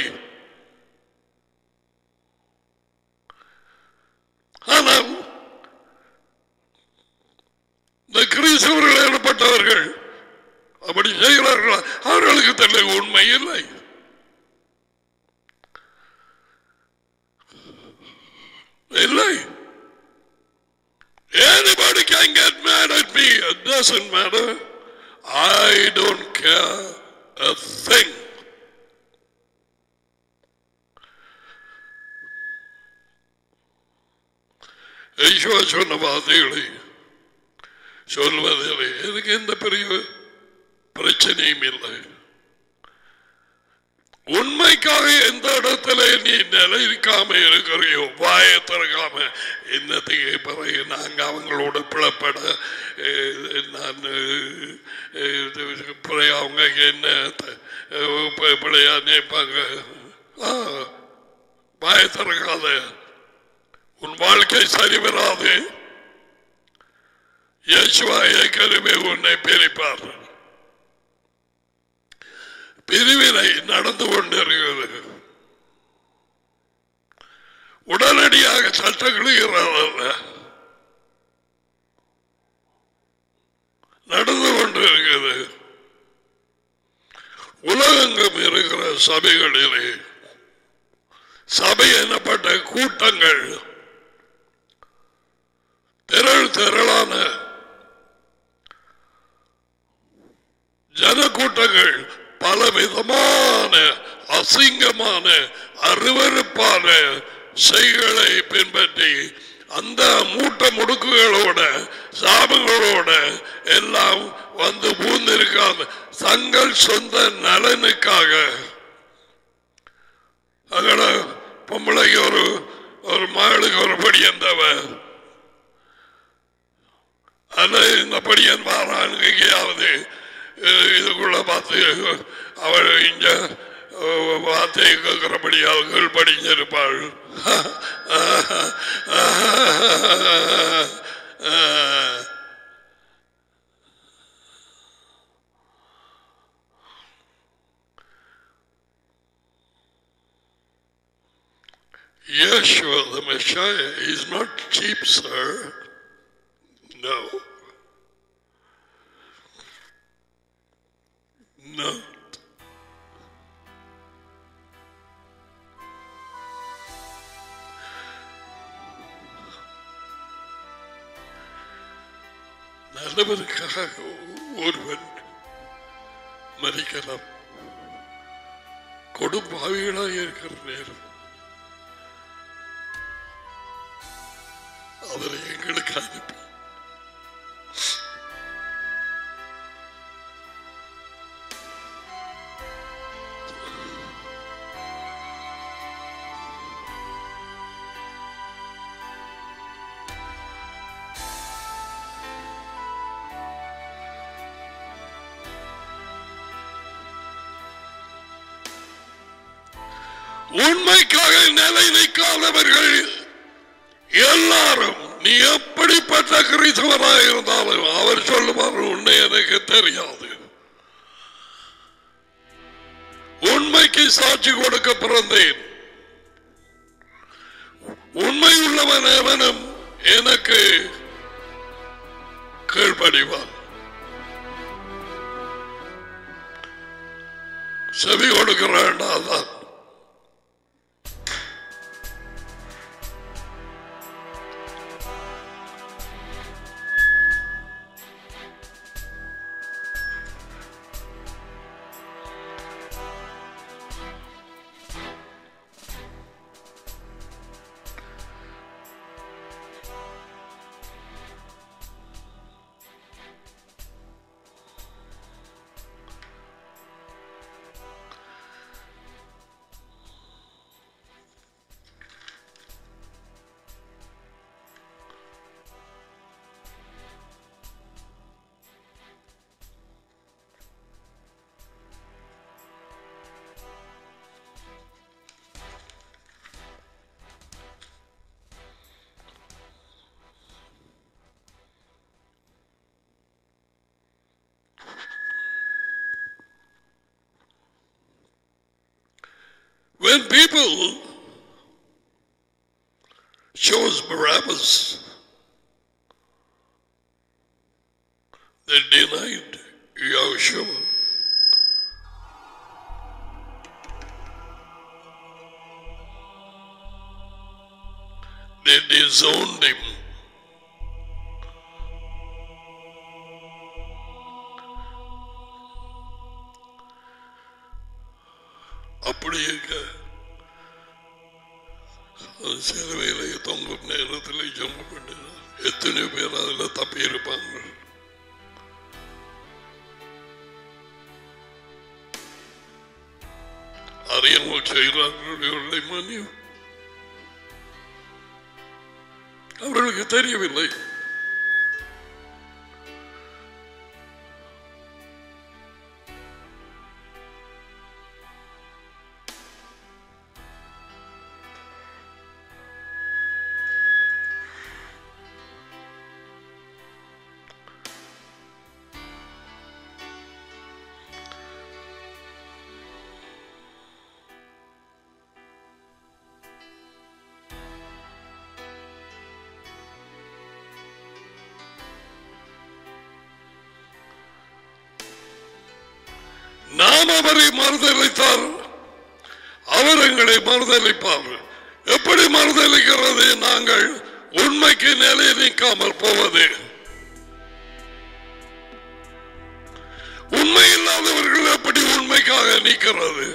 ஆனால் இந்த கிறிஸ்தவர்கள் ஏற்பட்டவர்கள் அப்படி செய்கிறார்களா? அவர்களுக்கு தெரியல உண்மை இல்லை. இல்லை Anybody can get mad at me. It doesn't matter. I don't care a thing. ஈஸ்வா சொன்ன வார்த்தைகளை சொல்வதில்லை எனக்கு எந்த பெரிய பிரச்சனையும் இல்லை உண்மைக்காக எந்த இடத்துல நீ நிலைக்காம இருக்கிறையோ வாயை திறக்காம என்னத்துக்கு பிறகு நாங்கள் அவங்களோட பிளப்பட நான் அஹ், அவங்க என்ன பிள்ளையா நினைப்பாங்க? வாயை திறக்காத. உன் வாழ்க்கை சரி வராது. இயேசுவா ஏற்கனவே உன்னை பிரிப்பார்கள் பிரிவினை நடந்து கொண்டிருக்கிறது. உடனடியாக சட்டங்கள் நடந்து கொண்டிருக்கிறது. உலகெங்கும் இருக்கிற சபைகளிலே சபை எனப்பட்ட கூட்டங்கள் திரள் திரளான ஜனக்கூட்டங்கள் பலவிதமான அசிங்கமான அருவருப்பான செய்களை பின்பற்றி அந்த மூட்ட முடுக்குகளோட சாபங்களோட எல்லாம் வந்து பூந்திருக்காங்க தங்கள் சொந்த நலனுக்காக. அகட பொம்பளைக்கு ஒரு ஒரு மகளுக்கு ஒரு படியன் தேவை அல்ல இந்த படியன் வாரான்னு எங்கேயாவது இதுக்குள்ள பார்த்து அவள் இங்க அஹ், வார்த்தையை கேட்கிறபடி அவர்கள் படிஞ்சிருப்பாள் Yeshua the Messiah is not cheap, sir. No. Not. நல்லவருக்காக ஒருவன் மதிக்கலாம் கொடுப்பாவிகளாக இருக்கிற நேரம் அவரை எங்களுக்கு அனுப்பி நிலை நிற்காதவர்கள் எல்லாரும் நீ எப்படிப்பட்ட கிறிஸ்தவராக இருந்தாலும் அவர் சொல்லுவார் உன்னை எனக்கு தெரியாது. உண்மைக்கு சாட்சி கொடுக்க பிறந்தேன். உண்மை உள்ளவன் எவனும் எனக்கு கீழ்படிவான் செவி கொடுக்கிறான் அதான் people அறியாமல் செய்கிறார்களுடைய மன்னியும் அவர்களுக்கு தெரியவில்லை அவரை மறுதளித்தார் அவர் எங்களை மறுதளிப்பார் எப்படி மறுதளிக்கிறது நாங்கள் உண்மைக்கு நிலை நீக்காமல் போவது. உண்மை இல்லாதவர்கள் எப்படி உண்மைக்காக நிற்கிறது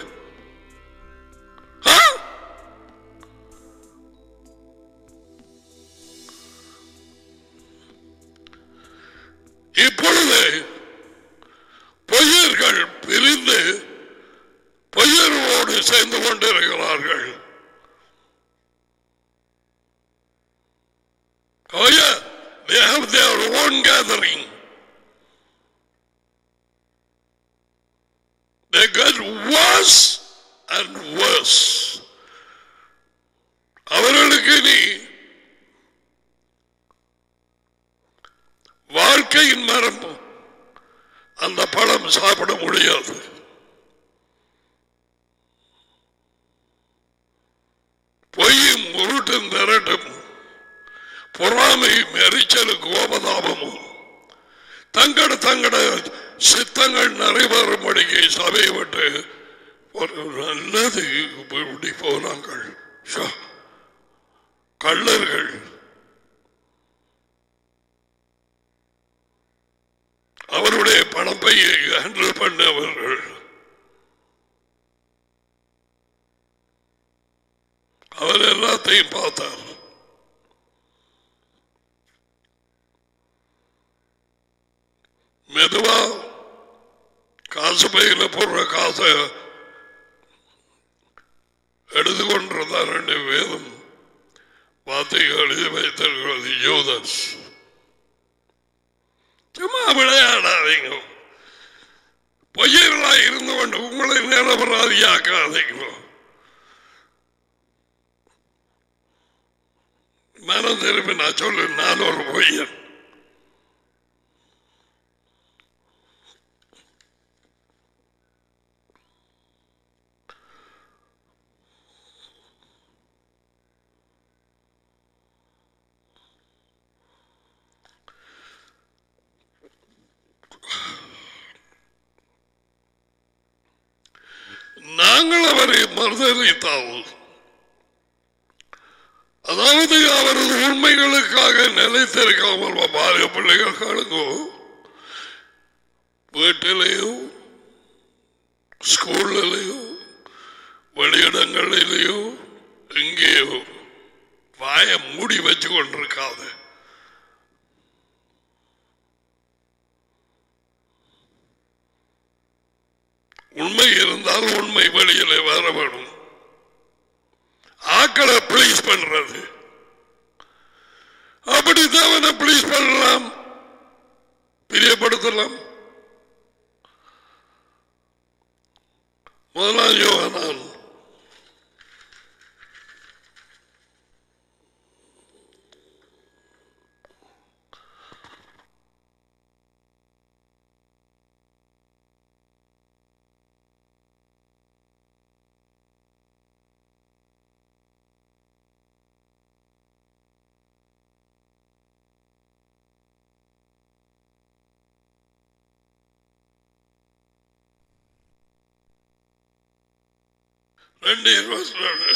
ரெண்டு இருபத்தி ரெண்டு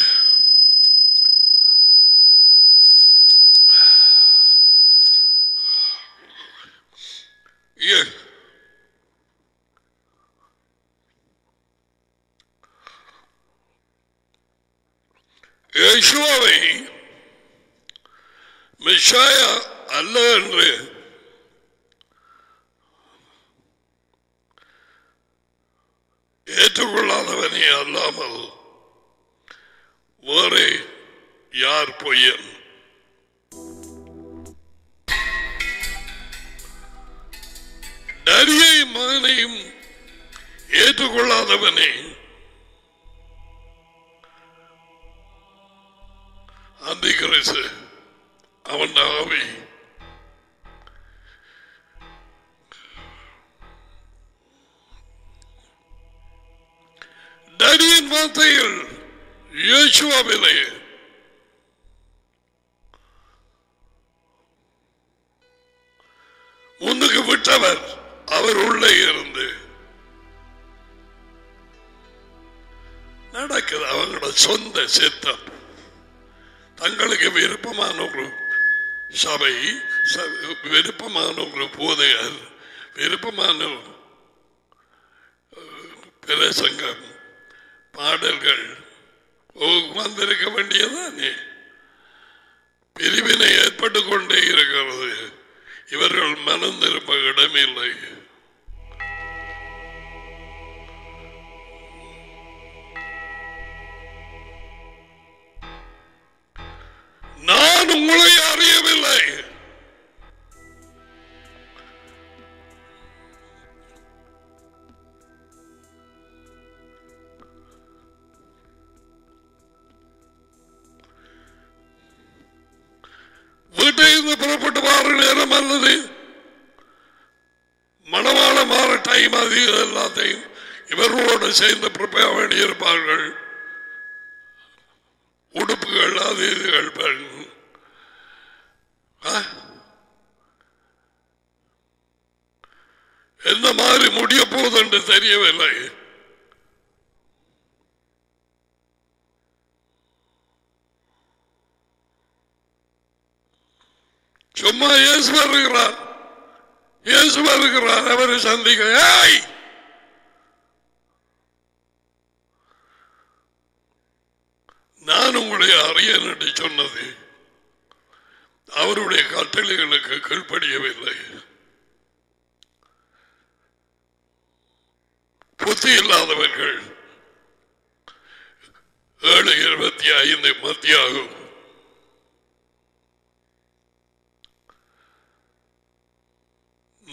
ஏழு யேசுவை மிஷாயா அல்ல என்று ஏற்றுக்கொள்ளாதவனே அல்லாமல் வேறே யார் பொய்யல்? நரியை மகனையும் ஏற்றுக்கொள்ளாதவனே. அந்த கிரசு அவன் ஆவி. நரியின் வார்த்தைகள் இயேசுவாவிலே முன்னுக்கு விட்டவர் அவர் உள்ளே இருந்து நடக்குது அவங்களோட சொந்த சித்தம் தங்களுக்கு விருப்பமான ஒரு சபை விருப்பமான ஒரு போதைகள் விருப்பமான பிரசங்கம் பாடல்கள் வந்திருக்க வேண்டியதானே பிரிவினை ஏற்பட்டு கொண்டே இருக்கிறது. இவர்கள் மனம் திரும்ப இடமில்லை. நான் உங்களை அறியவில்லை. சேர்ந்து ப்ரிப்பேர் வேண்டியிருப்பார்கள். உடுப்புகள் அது இதுகள் எந்த மாதிரி முடிய போகுது என்று தெரியவில்லை. சும்மா இயேசுவர் இருக்கிறார். இயேசுவர் இருக்கிறார். அவரை சந்திக்க. ஏய்! நான் உங்களை அறியன் என்று சொன்னது. அவருடைய கட்டளைகளுக்கு கீழ்ப்படியவில்லை. புத்தி இல்லாதவர்கள் ஏழு இருபத்தி ஐந்து மத்தியாகும்.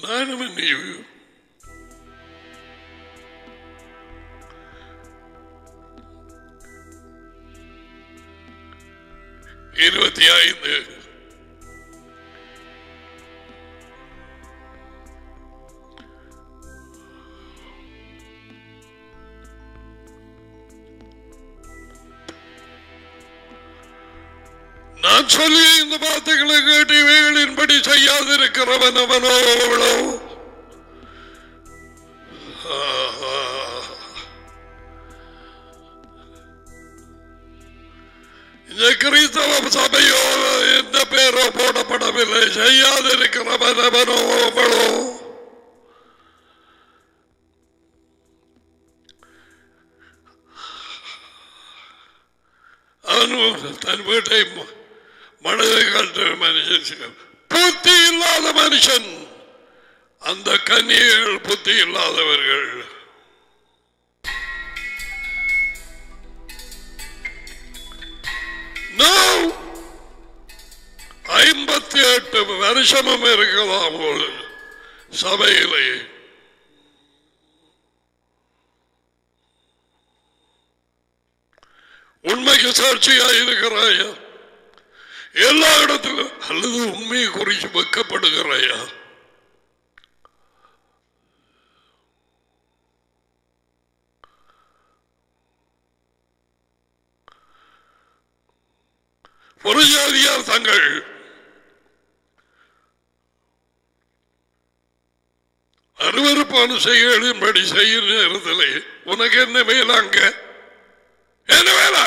நானும் நீயும் இருபத்தி ஐந்து. நான் சொல்லி இந்த வார்த்தைகளை கேட்டு வேளின்படி செய்யாதிருக்கிறவன் அவனோ அவளோ. இந்த கிறிஸ்தவ சபையோ எந்த பேரோ போடப்படவில்லை. செய்யாதிருக்கிறவன் அவனோ அவளோ. அவனும் தன் வீட்டை மனதை கற்ற மனுஷன் புத்தி இல்லாத மனுஷன். அந்த கன்னியர்கள் புத்தி இல்லாதவர்கள். ஐம்பத்தி எட்டு வருஷமும் இருக்கலாம் ஒரு சபையிலே. உண்மைக்கு சாட்சியா இருக்கிறாயா? எல்லா இடத்திலும் அல்லது உண்மையை குறித்து வெக்கப்படுகிறாயா? ஒரு ஜாதியார் தங்கள் அருவருப்பான செயலின்படி செய்ய நேரத்தில் உனக்கு என்ன வேலை அங்க? என்ன வேலை?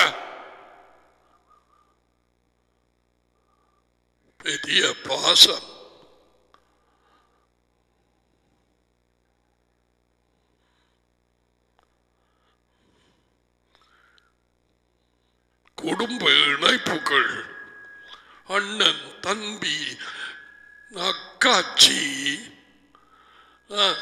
பெரிய பாசம். குடும்ப இணைப்புகள். அண்ணன் தம்பி அக்காச்சி. ஆ.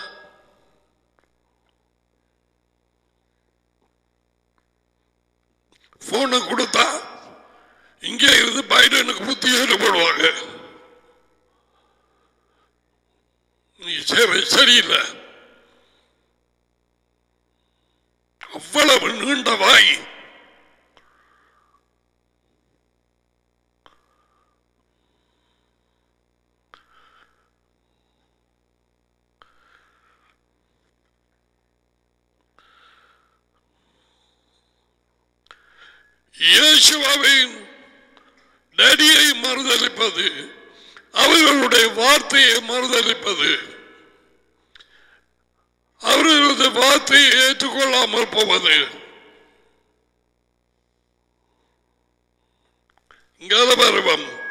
போனை கொடுத்தா இங்கே இருந்து பைடனுக்கு புத்தி ஏற்படுவாங்க. நீ சேவை சரியில்லை. அவ்வளவு நீண்ட வாய். யோசுவாவின் நடியை மறுதளிப்பது அவர்களுடைய வார்த்தையை மறுதளிப்பது அவர்களது வார்த்தையை ஏற்றுக்கொள்ளாமல் போவது. இங்கால பருவம்.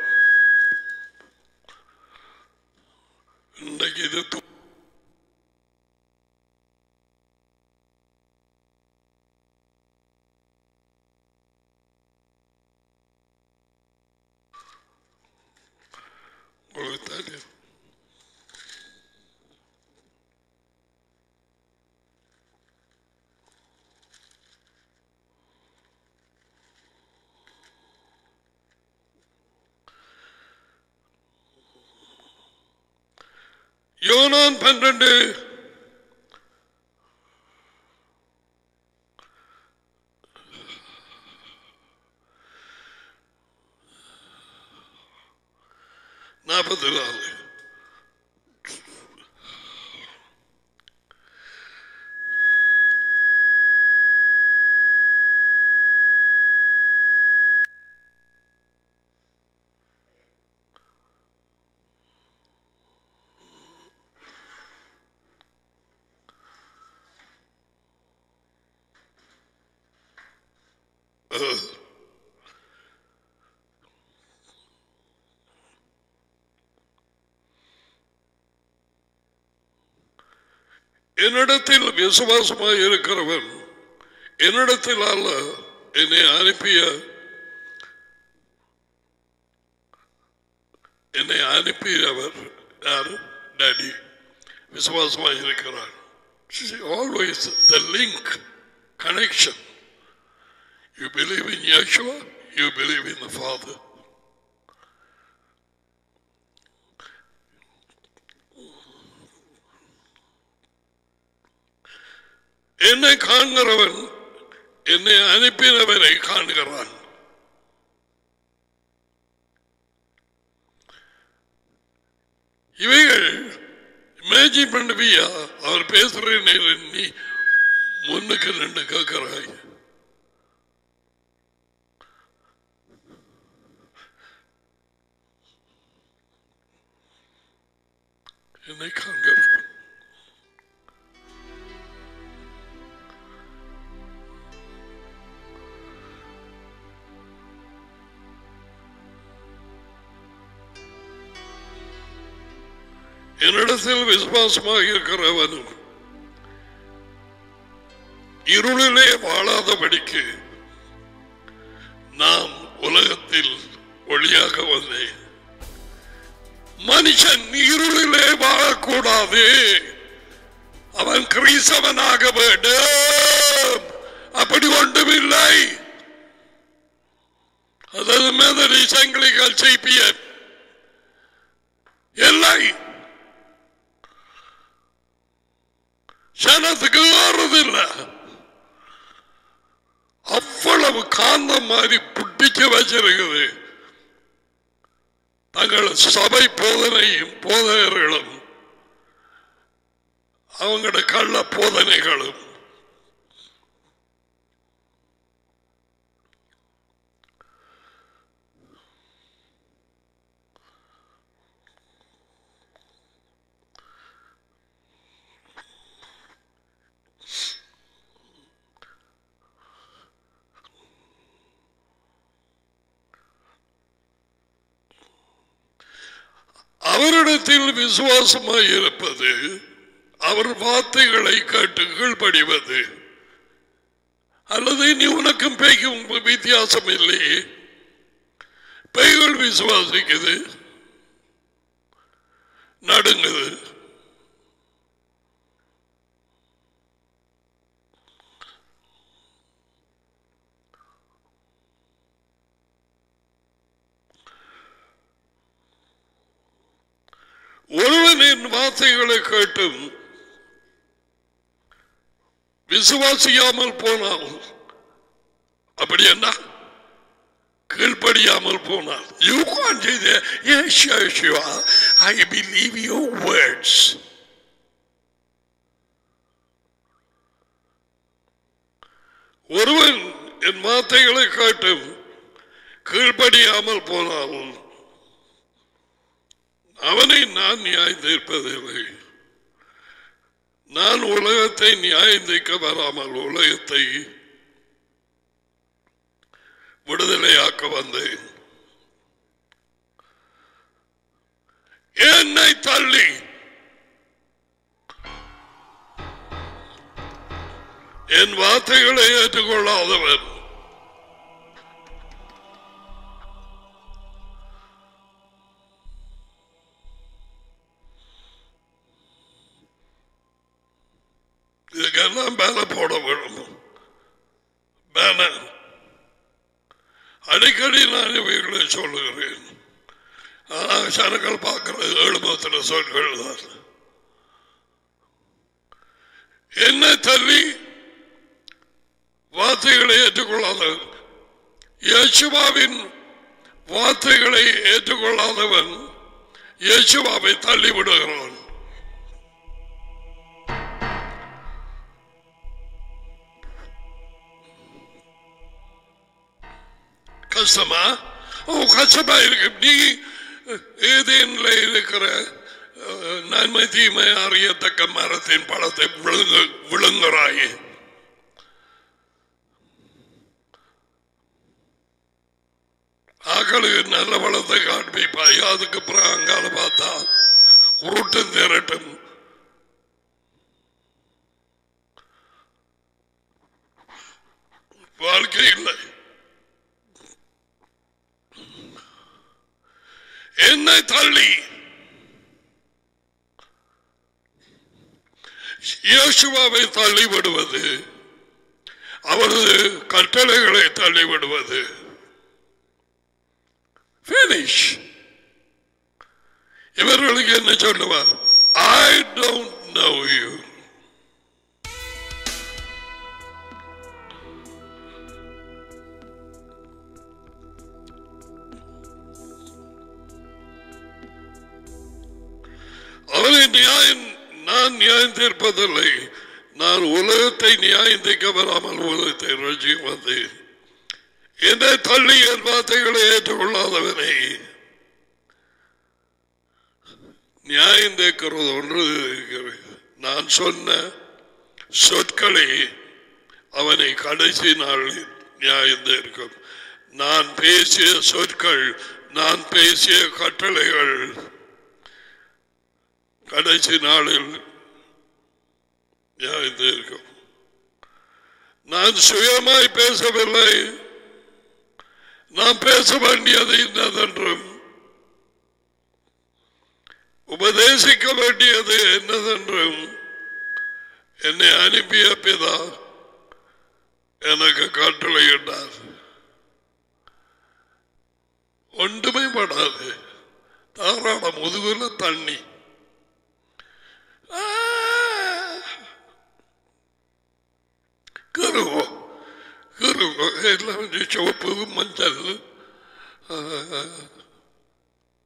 பன்னெண்டு நாற்பத்தி நாலு என்னிடத்தில் விசுவாசமாக இருக்கிறவன் என்னிடத்தில் அல்ல என்னை அனுப்பிய என்னை அனுப்பியவர் யார்? டேடி விசுவாசமாக இருக்கிறார். Always the link connection you believe in Yeshua you believe in the father என்னை காண்கிறவன் என்னை அனுப்பினவரை காண்கிறான். இவைகள் இமேஜின் பண்ணுவியா அவர் பேசுற நேரம் நீ முன்னுக்கு நின்று கேட்கிறாய். என்னை காண்கிறான் என்னிடத்தில் விசுவாசமாக இருக்கிறவனும் இருளிலே வாழாதபடிக்கு நாம் உலகத்தில் ஒளியாக வந்தேன் மனுஷன் இருளிலே வாழக்கூடாது. அவன் கிறிஸ்தவனாக வேண்டும். அப்படி ஒன்றுமில்லை. அதாவது மேதடி சங்கிலிகள் செய்பியன் இல்லை. ஜனத்துக்கு ஆறுதில்லை அவ்வளவு காந்தம் மாதிரி புட்டிக்க வச்சிருக்குது. தங்கள் சபை போதனையும் போதகர்களும் அவங்களோட கள்ள போதனைகளும். அவரிடத்தில் விசுவாசமாய் இருப்பது அவர் வார்த்தைகளை கேட்டு படிவது அல்லது நீ உனக்கும் பேய்க்கும் வித்தியாசம் இல்லையே பேய்கள் விசுவாசிக்குது நடுங்குது. ஒருவனின் வார்த்தைகளை கேட்டும் விசுவாசியாமல் போனால் அப்படி என்ன? கீழ்ப்படியாமல் போனால். You can I believe your words ஒருவன் என் வார்த்தைகளை காட்டும் கீழ்ப்படியாமல் போனாலும் அவனை நான் நியாய தீர்ப்பதில்லை. நான் உலகத்தை நியாயம் தீர்க்க வராமல் உலகத்தை விடுதலையாக்க வந்தேன். என்னை தள்ளி. என் வார்த்தைகளை ஏற்றுக்கொள்ளாதவன். எல்லாம் மேலே போட வேணும் மேலே அடிக்கடி நான் இவைகளை சொல்லுகிறேன் ஆனால் சனங்கள் பார்க்கிறது எழுபத்தில் சொற்கள் தான் என்ன தள்ளி வார்த்தைகளை ஏற்றுக்கொள்ளாதவன் இயேசுவாவின் வார்த்தைகளை ஏற்றுக்கொள்ளாதவன் இயேசுவாவை தள்ளிவிடுகிறான் கஷ்டமா ஓ கஷ்டமா இருக்கு. நீ ஏதேன்ல இருக்கிற நன்மை தீமை அறியத்தக்க மரத்தின் பழத்தை விழுங்கு விழுங்குறாயே. ஆக்களுக்கு நல்ல பழத்தை காண்பிப்பாய். அதுக்கு அப்புறம் அங்கால பார்த்தா உருட்டும் திரட்டும். வாழ்க்கை இல்லை. என்னை தள்ளி. இயேசுவாவை தள்ளிவிடுவது அவரது கட்டளைகளை தள்ளிவிடுவது finish. இவர்களுக்கு என்ன சொல்லுவார்? ஐ டோன்ட் நோ யூ அவனை நியாயம் நான் நியாயம் தீர்ப்பதில்லை. நான் உலகத்தை நியாயம் தீர்க்க வராமல் உலகத்தை ரசி வந்தேன். என்னை தள்ளி என் வார்த்தைகளை ஏற்றுக்கொள்ளாதவனை. நியாயம் தேக்கிறது ஒன்று நான் சொன்ன சொற்களை அவனை கடைசி நாளில் நியாயம் தேர்க்கும். நான் பேசிய சொற்கள் நான் பேசிய கட்டளைகள் கடைசி நாளில் நியாயத்தை இருக்கும் நான் சுயமாய் பேசவில்லை. நான் பேச வேண்டியது என்னதென்றும் உபதேசிக்க வேண்டியது என்னதென்றும் என்னை அனுப்பிய பிதா எனக்கு கட்டளையிட்டார். ஒன்றுமே படாது. தாராள முதுகுல தண்ணி. કરવો કરવો એટલા જે ચોપડું મંતર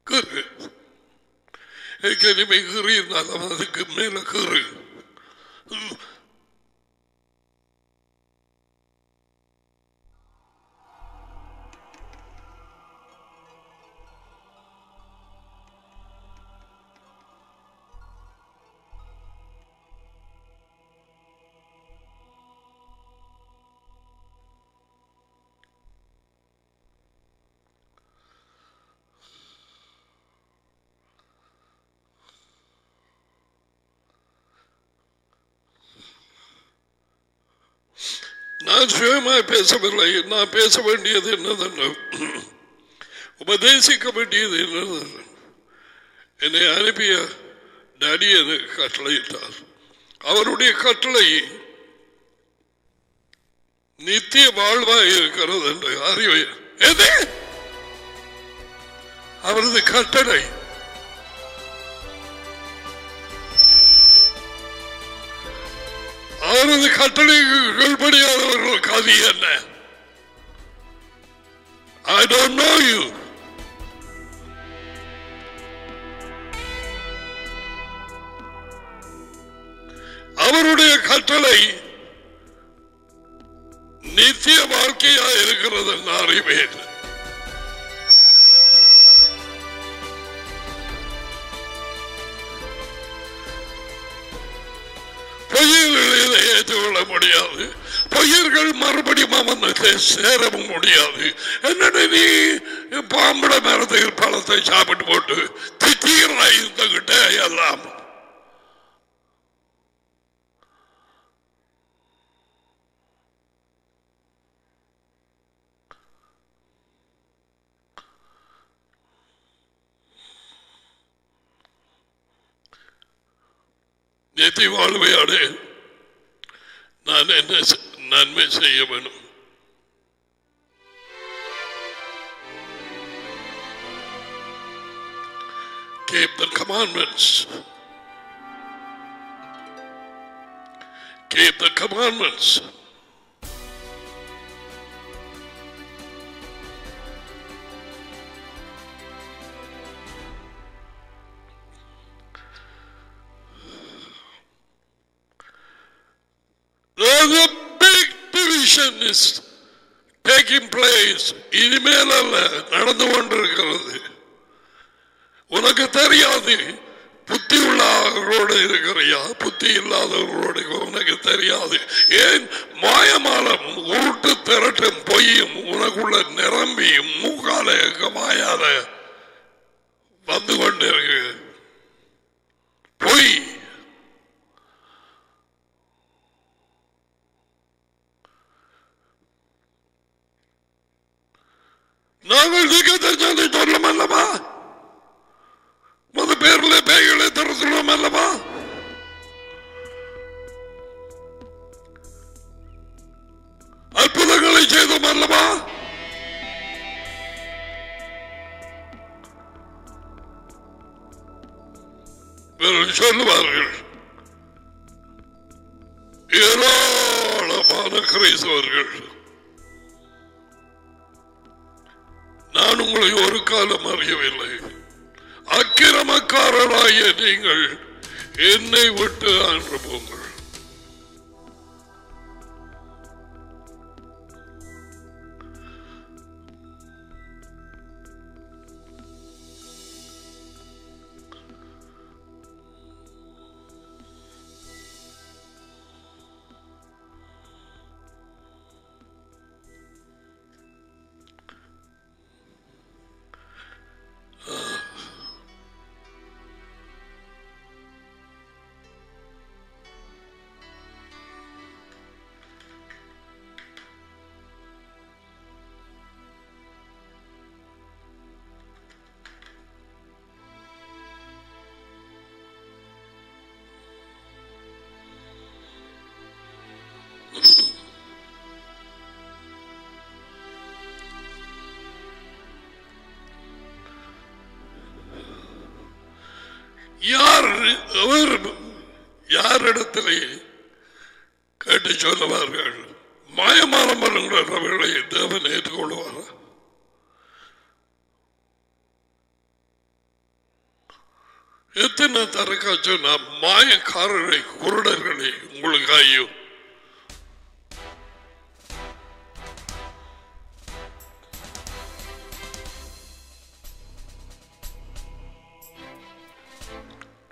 કરે એ કરી મેં કરી ના તમારે મેં કરી சுயமாய் பேசவில்லை? நான் பேச வேண்டியது என்னதென்று? உபதேசிக்க வேண்டியது என்னதென்று? என்னை அனுப்பிய டாடி எனக்கு கட்டளையிட்டார். அவருடைய கட்டளை நித்திய வாழ்வாய் இருக்கிறது என்று அறிவை எது? அவரது கட்டளை அவரது கட்டளைகள் கதி என்ன? ஐ டோன்ட் நோ யூ அவருடைய கட்டளை நித்திய வாழ்க்கையா இருக்கிறது நான் அறிவேன். பொய்யர்களை ஏற்றுக்கொள்ள முடியாது. பொய்யர்கள் மறுபடியும் அவனுக்கு சேரவும் முடியாது. என்னடா நீ பாம்பட மரத்தில் பழத்தை சாப்பிட்டு போட்டு திட்டீர்னா இருந்துகிட்டே எல்லாம். நித்திய வாழ்வை அடைய நான் என்ன செ- நன்மை செய்ய வேண்டும் Keep the commandments. Keep the commandments. இனிமேல் அல்ல நடந்து கொண்டிருக்கிறது. உனக்கு தெரியாது புத்தி உள்ளவர்களோடு இருக்கிறியா? புத்தி இல்லாதவர்களோடு உனக்கு தெரியாது. ஏன்? மாயமாலம் உருட்டு திரட்டும் பொய்யும் உனக்குள்ள நிரம்பியும் மூக்கால மாயால வந்து கொண்டிருக்கு. பொய் நாங்கள் திக்கத்தை சொல்லும் அல்லவா? மது பேர்ல பேய்களை திறத்துள்ளோம் அல்லவா? அற்புதங்களை செய்தோம் அல்லவா? சொல்லுவார்கள் ஏராளமான கிரைஸ்தவர்கள் நான் உங்களை ஒரு காலம் அறியவில்லை. அக்கிரமக்காரராகிய நீங்கள் என்னை விட்டு அன்று போங்கள். சொல்லுவார்கள் மாயமானம் வருகிறவர்களை தேவன் ஏற்றுக்கொள்வார்? எத்தனை தரக்கா சொன்னா மாயக்காரரை குருடர்களை உங்களுக்கு ஐயோ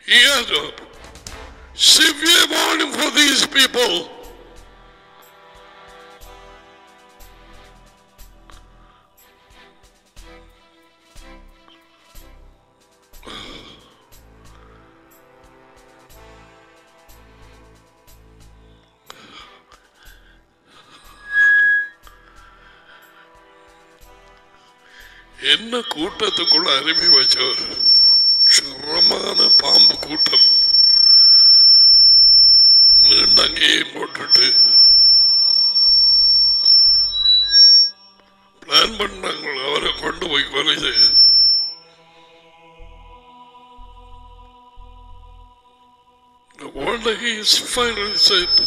He has a severe warning for these people. கூட்டத்துக்குள்ள அனுப்பி வச்சவர் சிரமமான பாம்பு கூட்டம் நீண்டங்கையும் போட்டுட்டு பிளான் பண்ணாங்க அவரை கொண்டு போய் கொலை செய்ய One day he is finally said,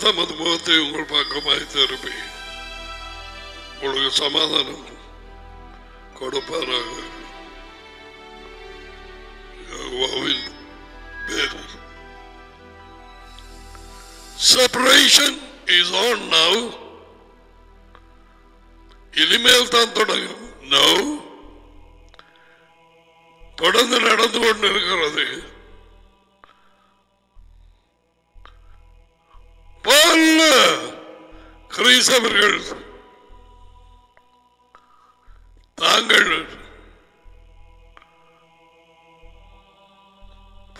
தமது முகத்தை உங்கள் பக்கமாய் திருப்பி உங்களுக்கு சமாதானம் கொடுப்பாராக யகோவாவின் is Separation is on now. இனிமேல் தான் தொடங்கும் நோ தொடர்ந்து நடந்து கொண்டிருக்கிறது எஸ் அவர்கள் தாங்கள்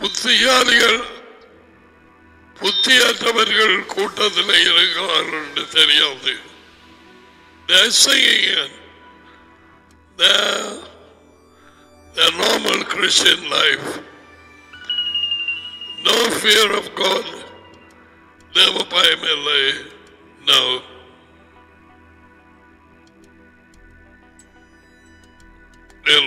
புத்தியாளிகள் புத்தியற்றவர்கள் கூட்டத்தில் இருக்கிறார்கள் என்று தெரியாது normal Christian life No fear of God. Never by my life. No. They're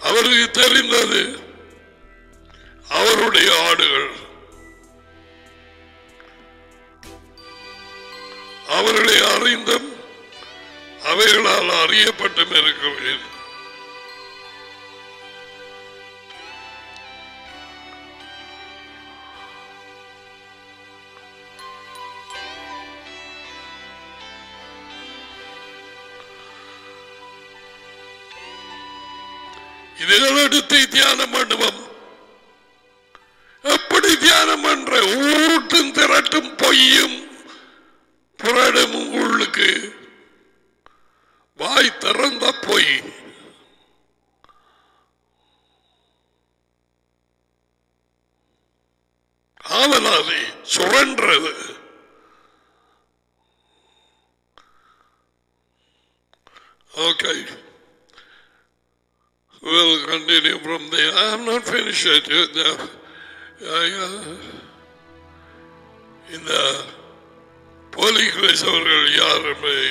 அவருக்கு தெரிந்தது அவருடைய ஆடுகள். அவர்களை அறிந்தும் அவைகளால் அறியப்பட்டும் இருக்கிறேன் இதுகளெடுத்து தியானம் பண்ணுவோம். எப்படி தியானம் பண்ற? ஊருட்டும் திரட்டும் பொய்யும் புரடமும் உள்ளுக்கு. வாய் திறந்த பொய். ஆவலாதி சுழன்றது. Okay. We'll continue from there. I have not finished it. yet. I, uh, இந்த போலி கிறிஸ்தவர்கள் யார் என்பதை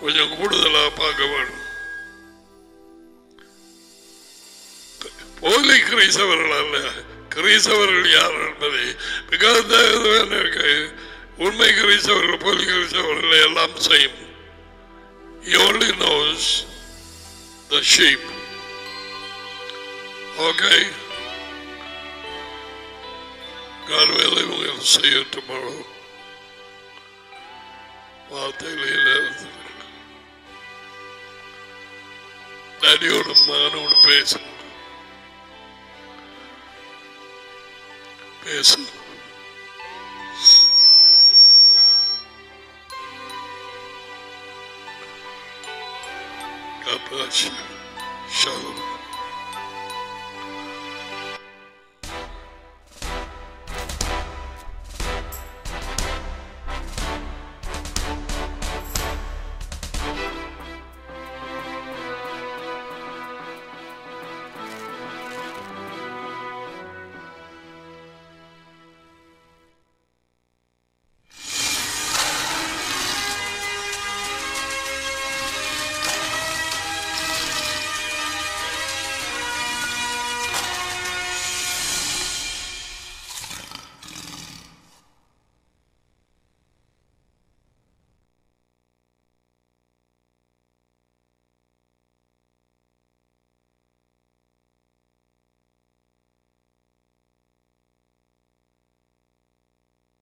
கொஞ்சம் கூடுதலாக பார்க்க வேண்டும் போலி கிரைசவர்கள் அல்ல கிரைசவர்கள் யார் என்பதை பிகாஸ் உண்மை கிரைசவர்கள் போலி கிரைசவர்கள் எல்லாம் செய்யும் He only knows the sheep. Okay. God willing, we'll see you tomorrow. வார்த்தைகளே டேடியோட மகனோடு பேசு பேசு God bless you. Shalom.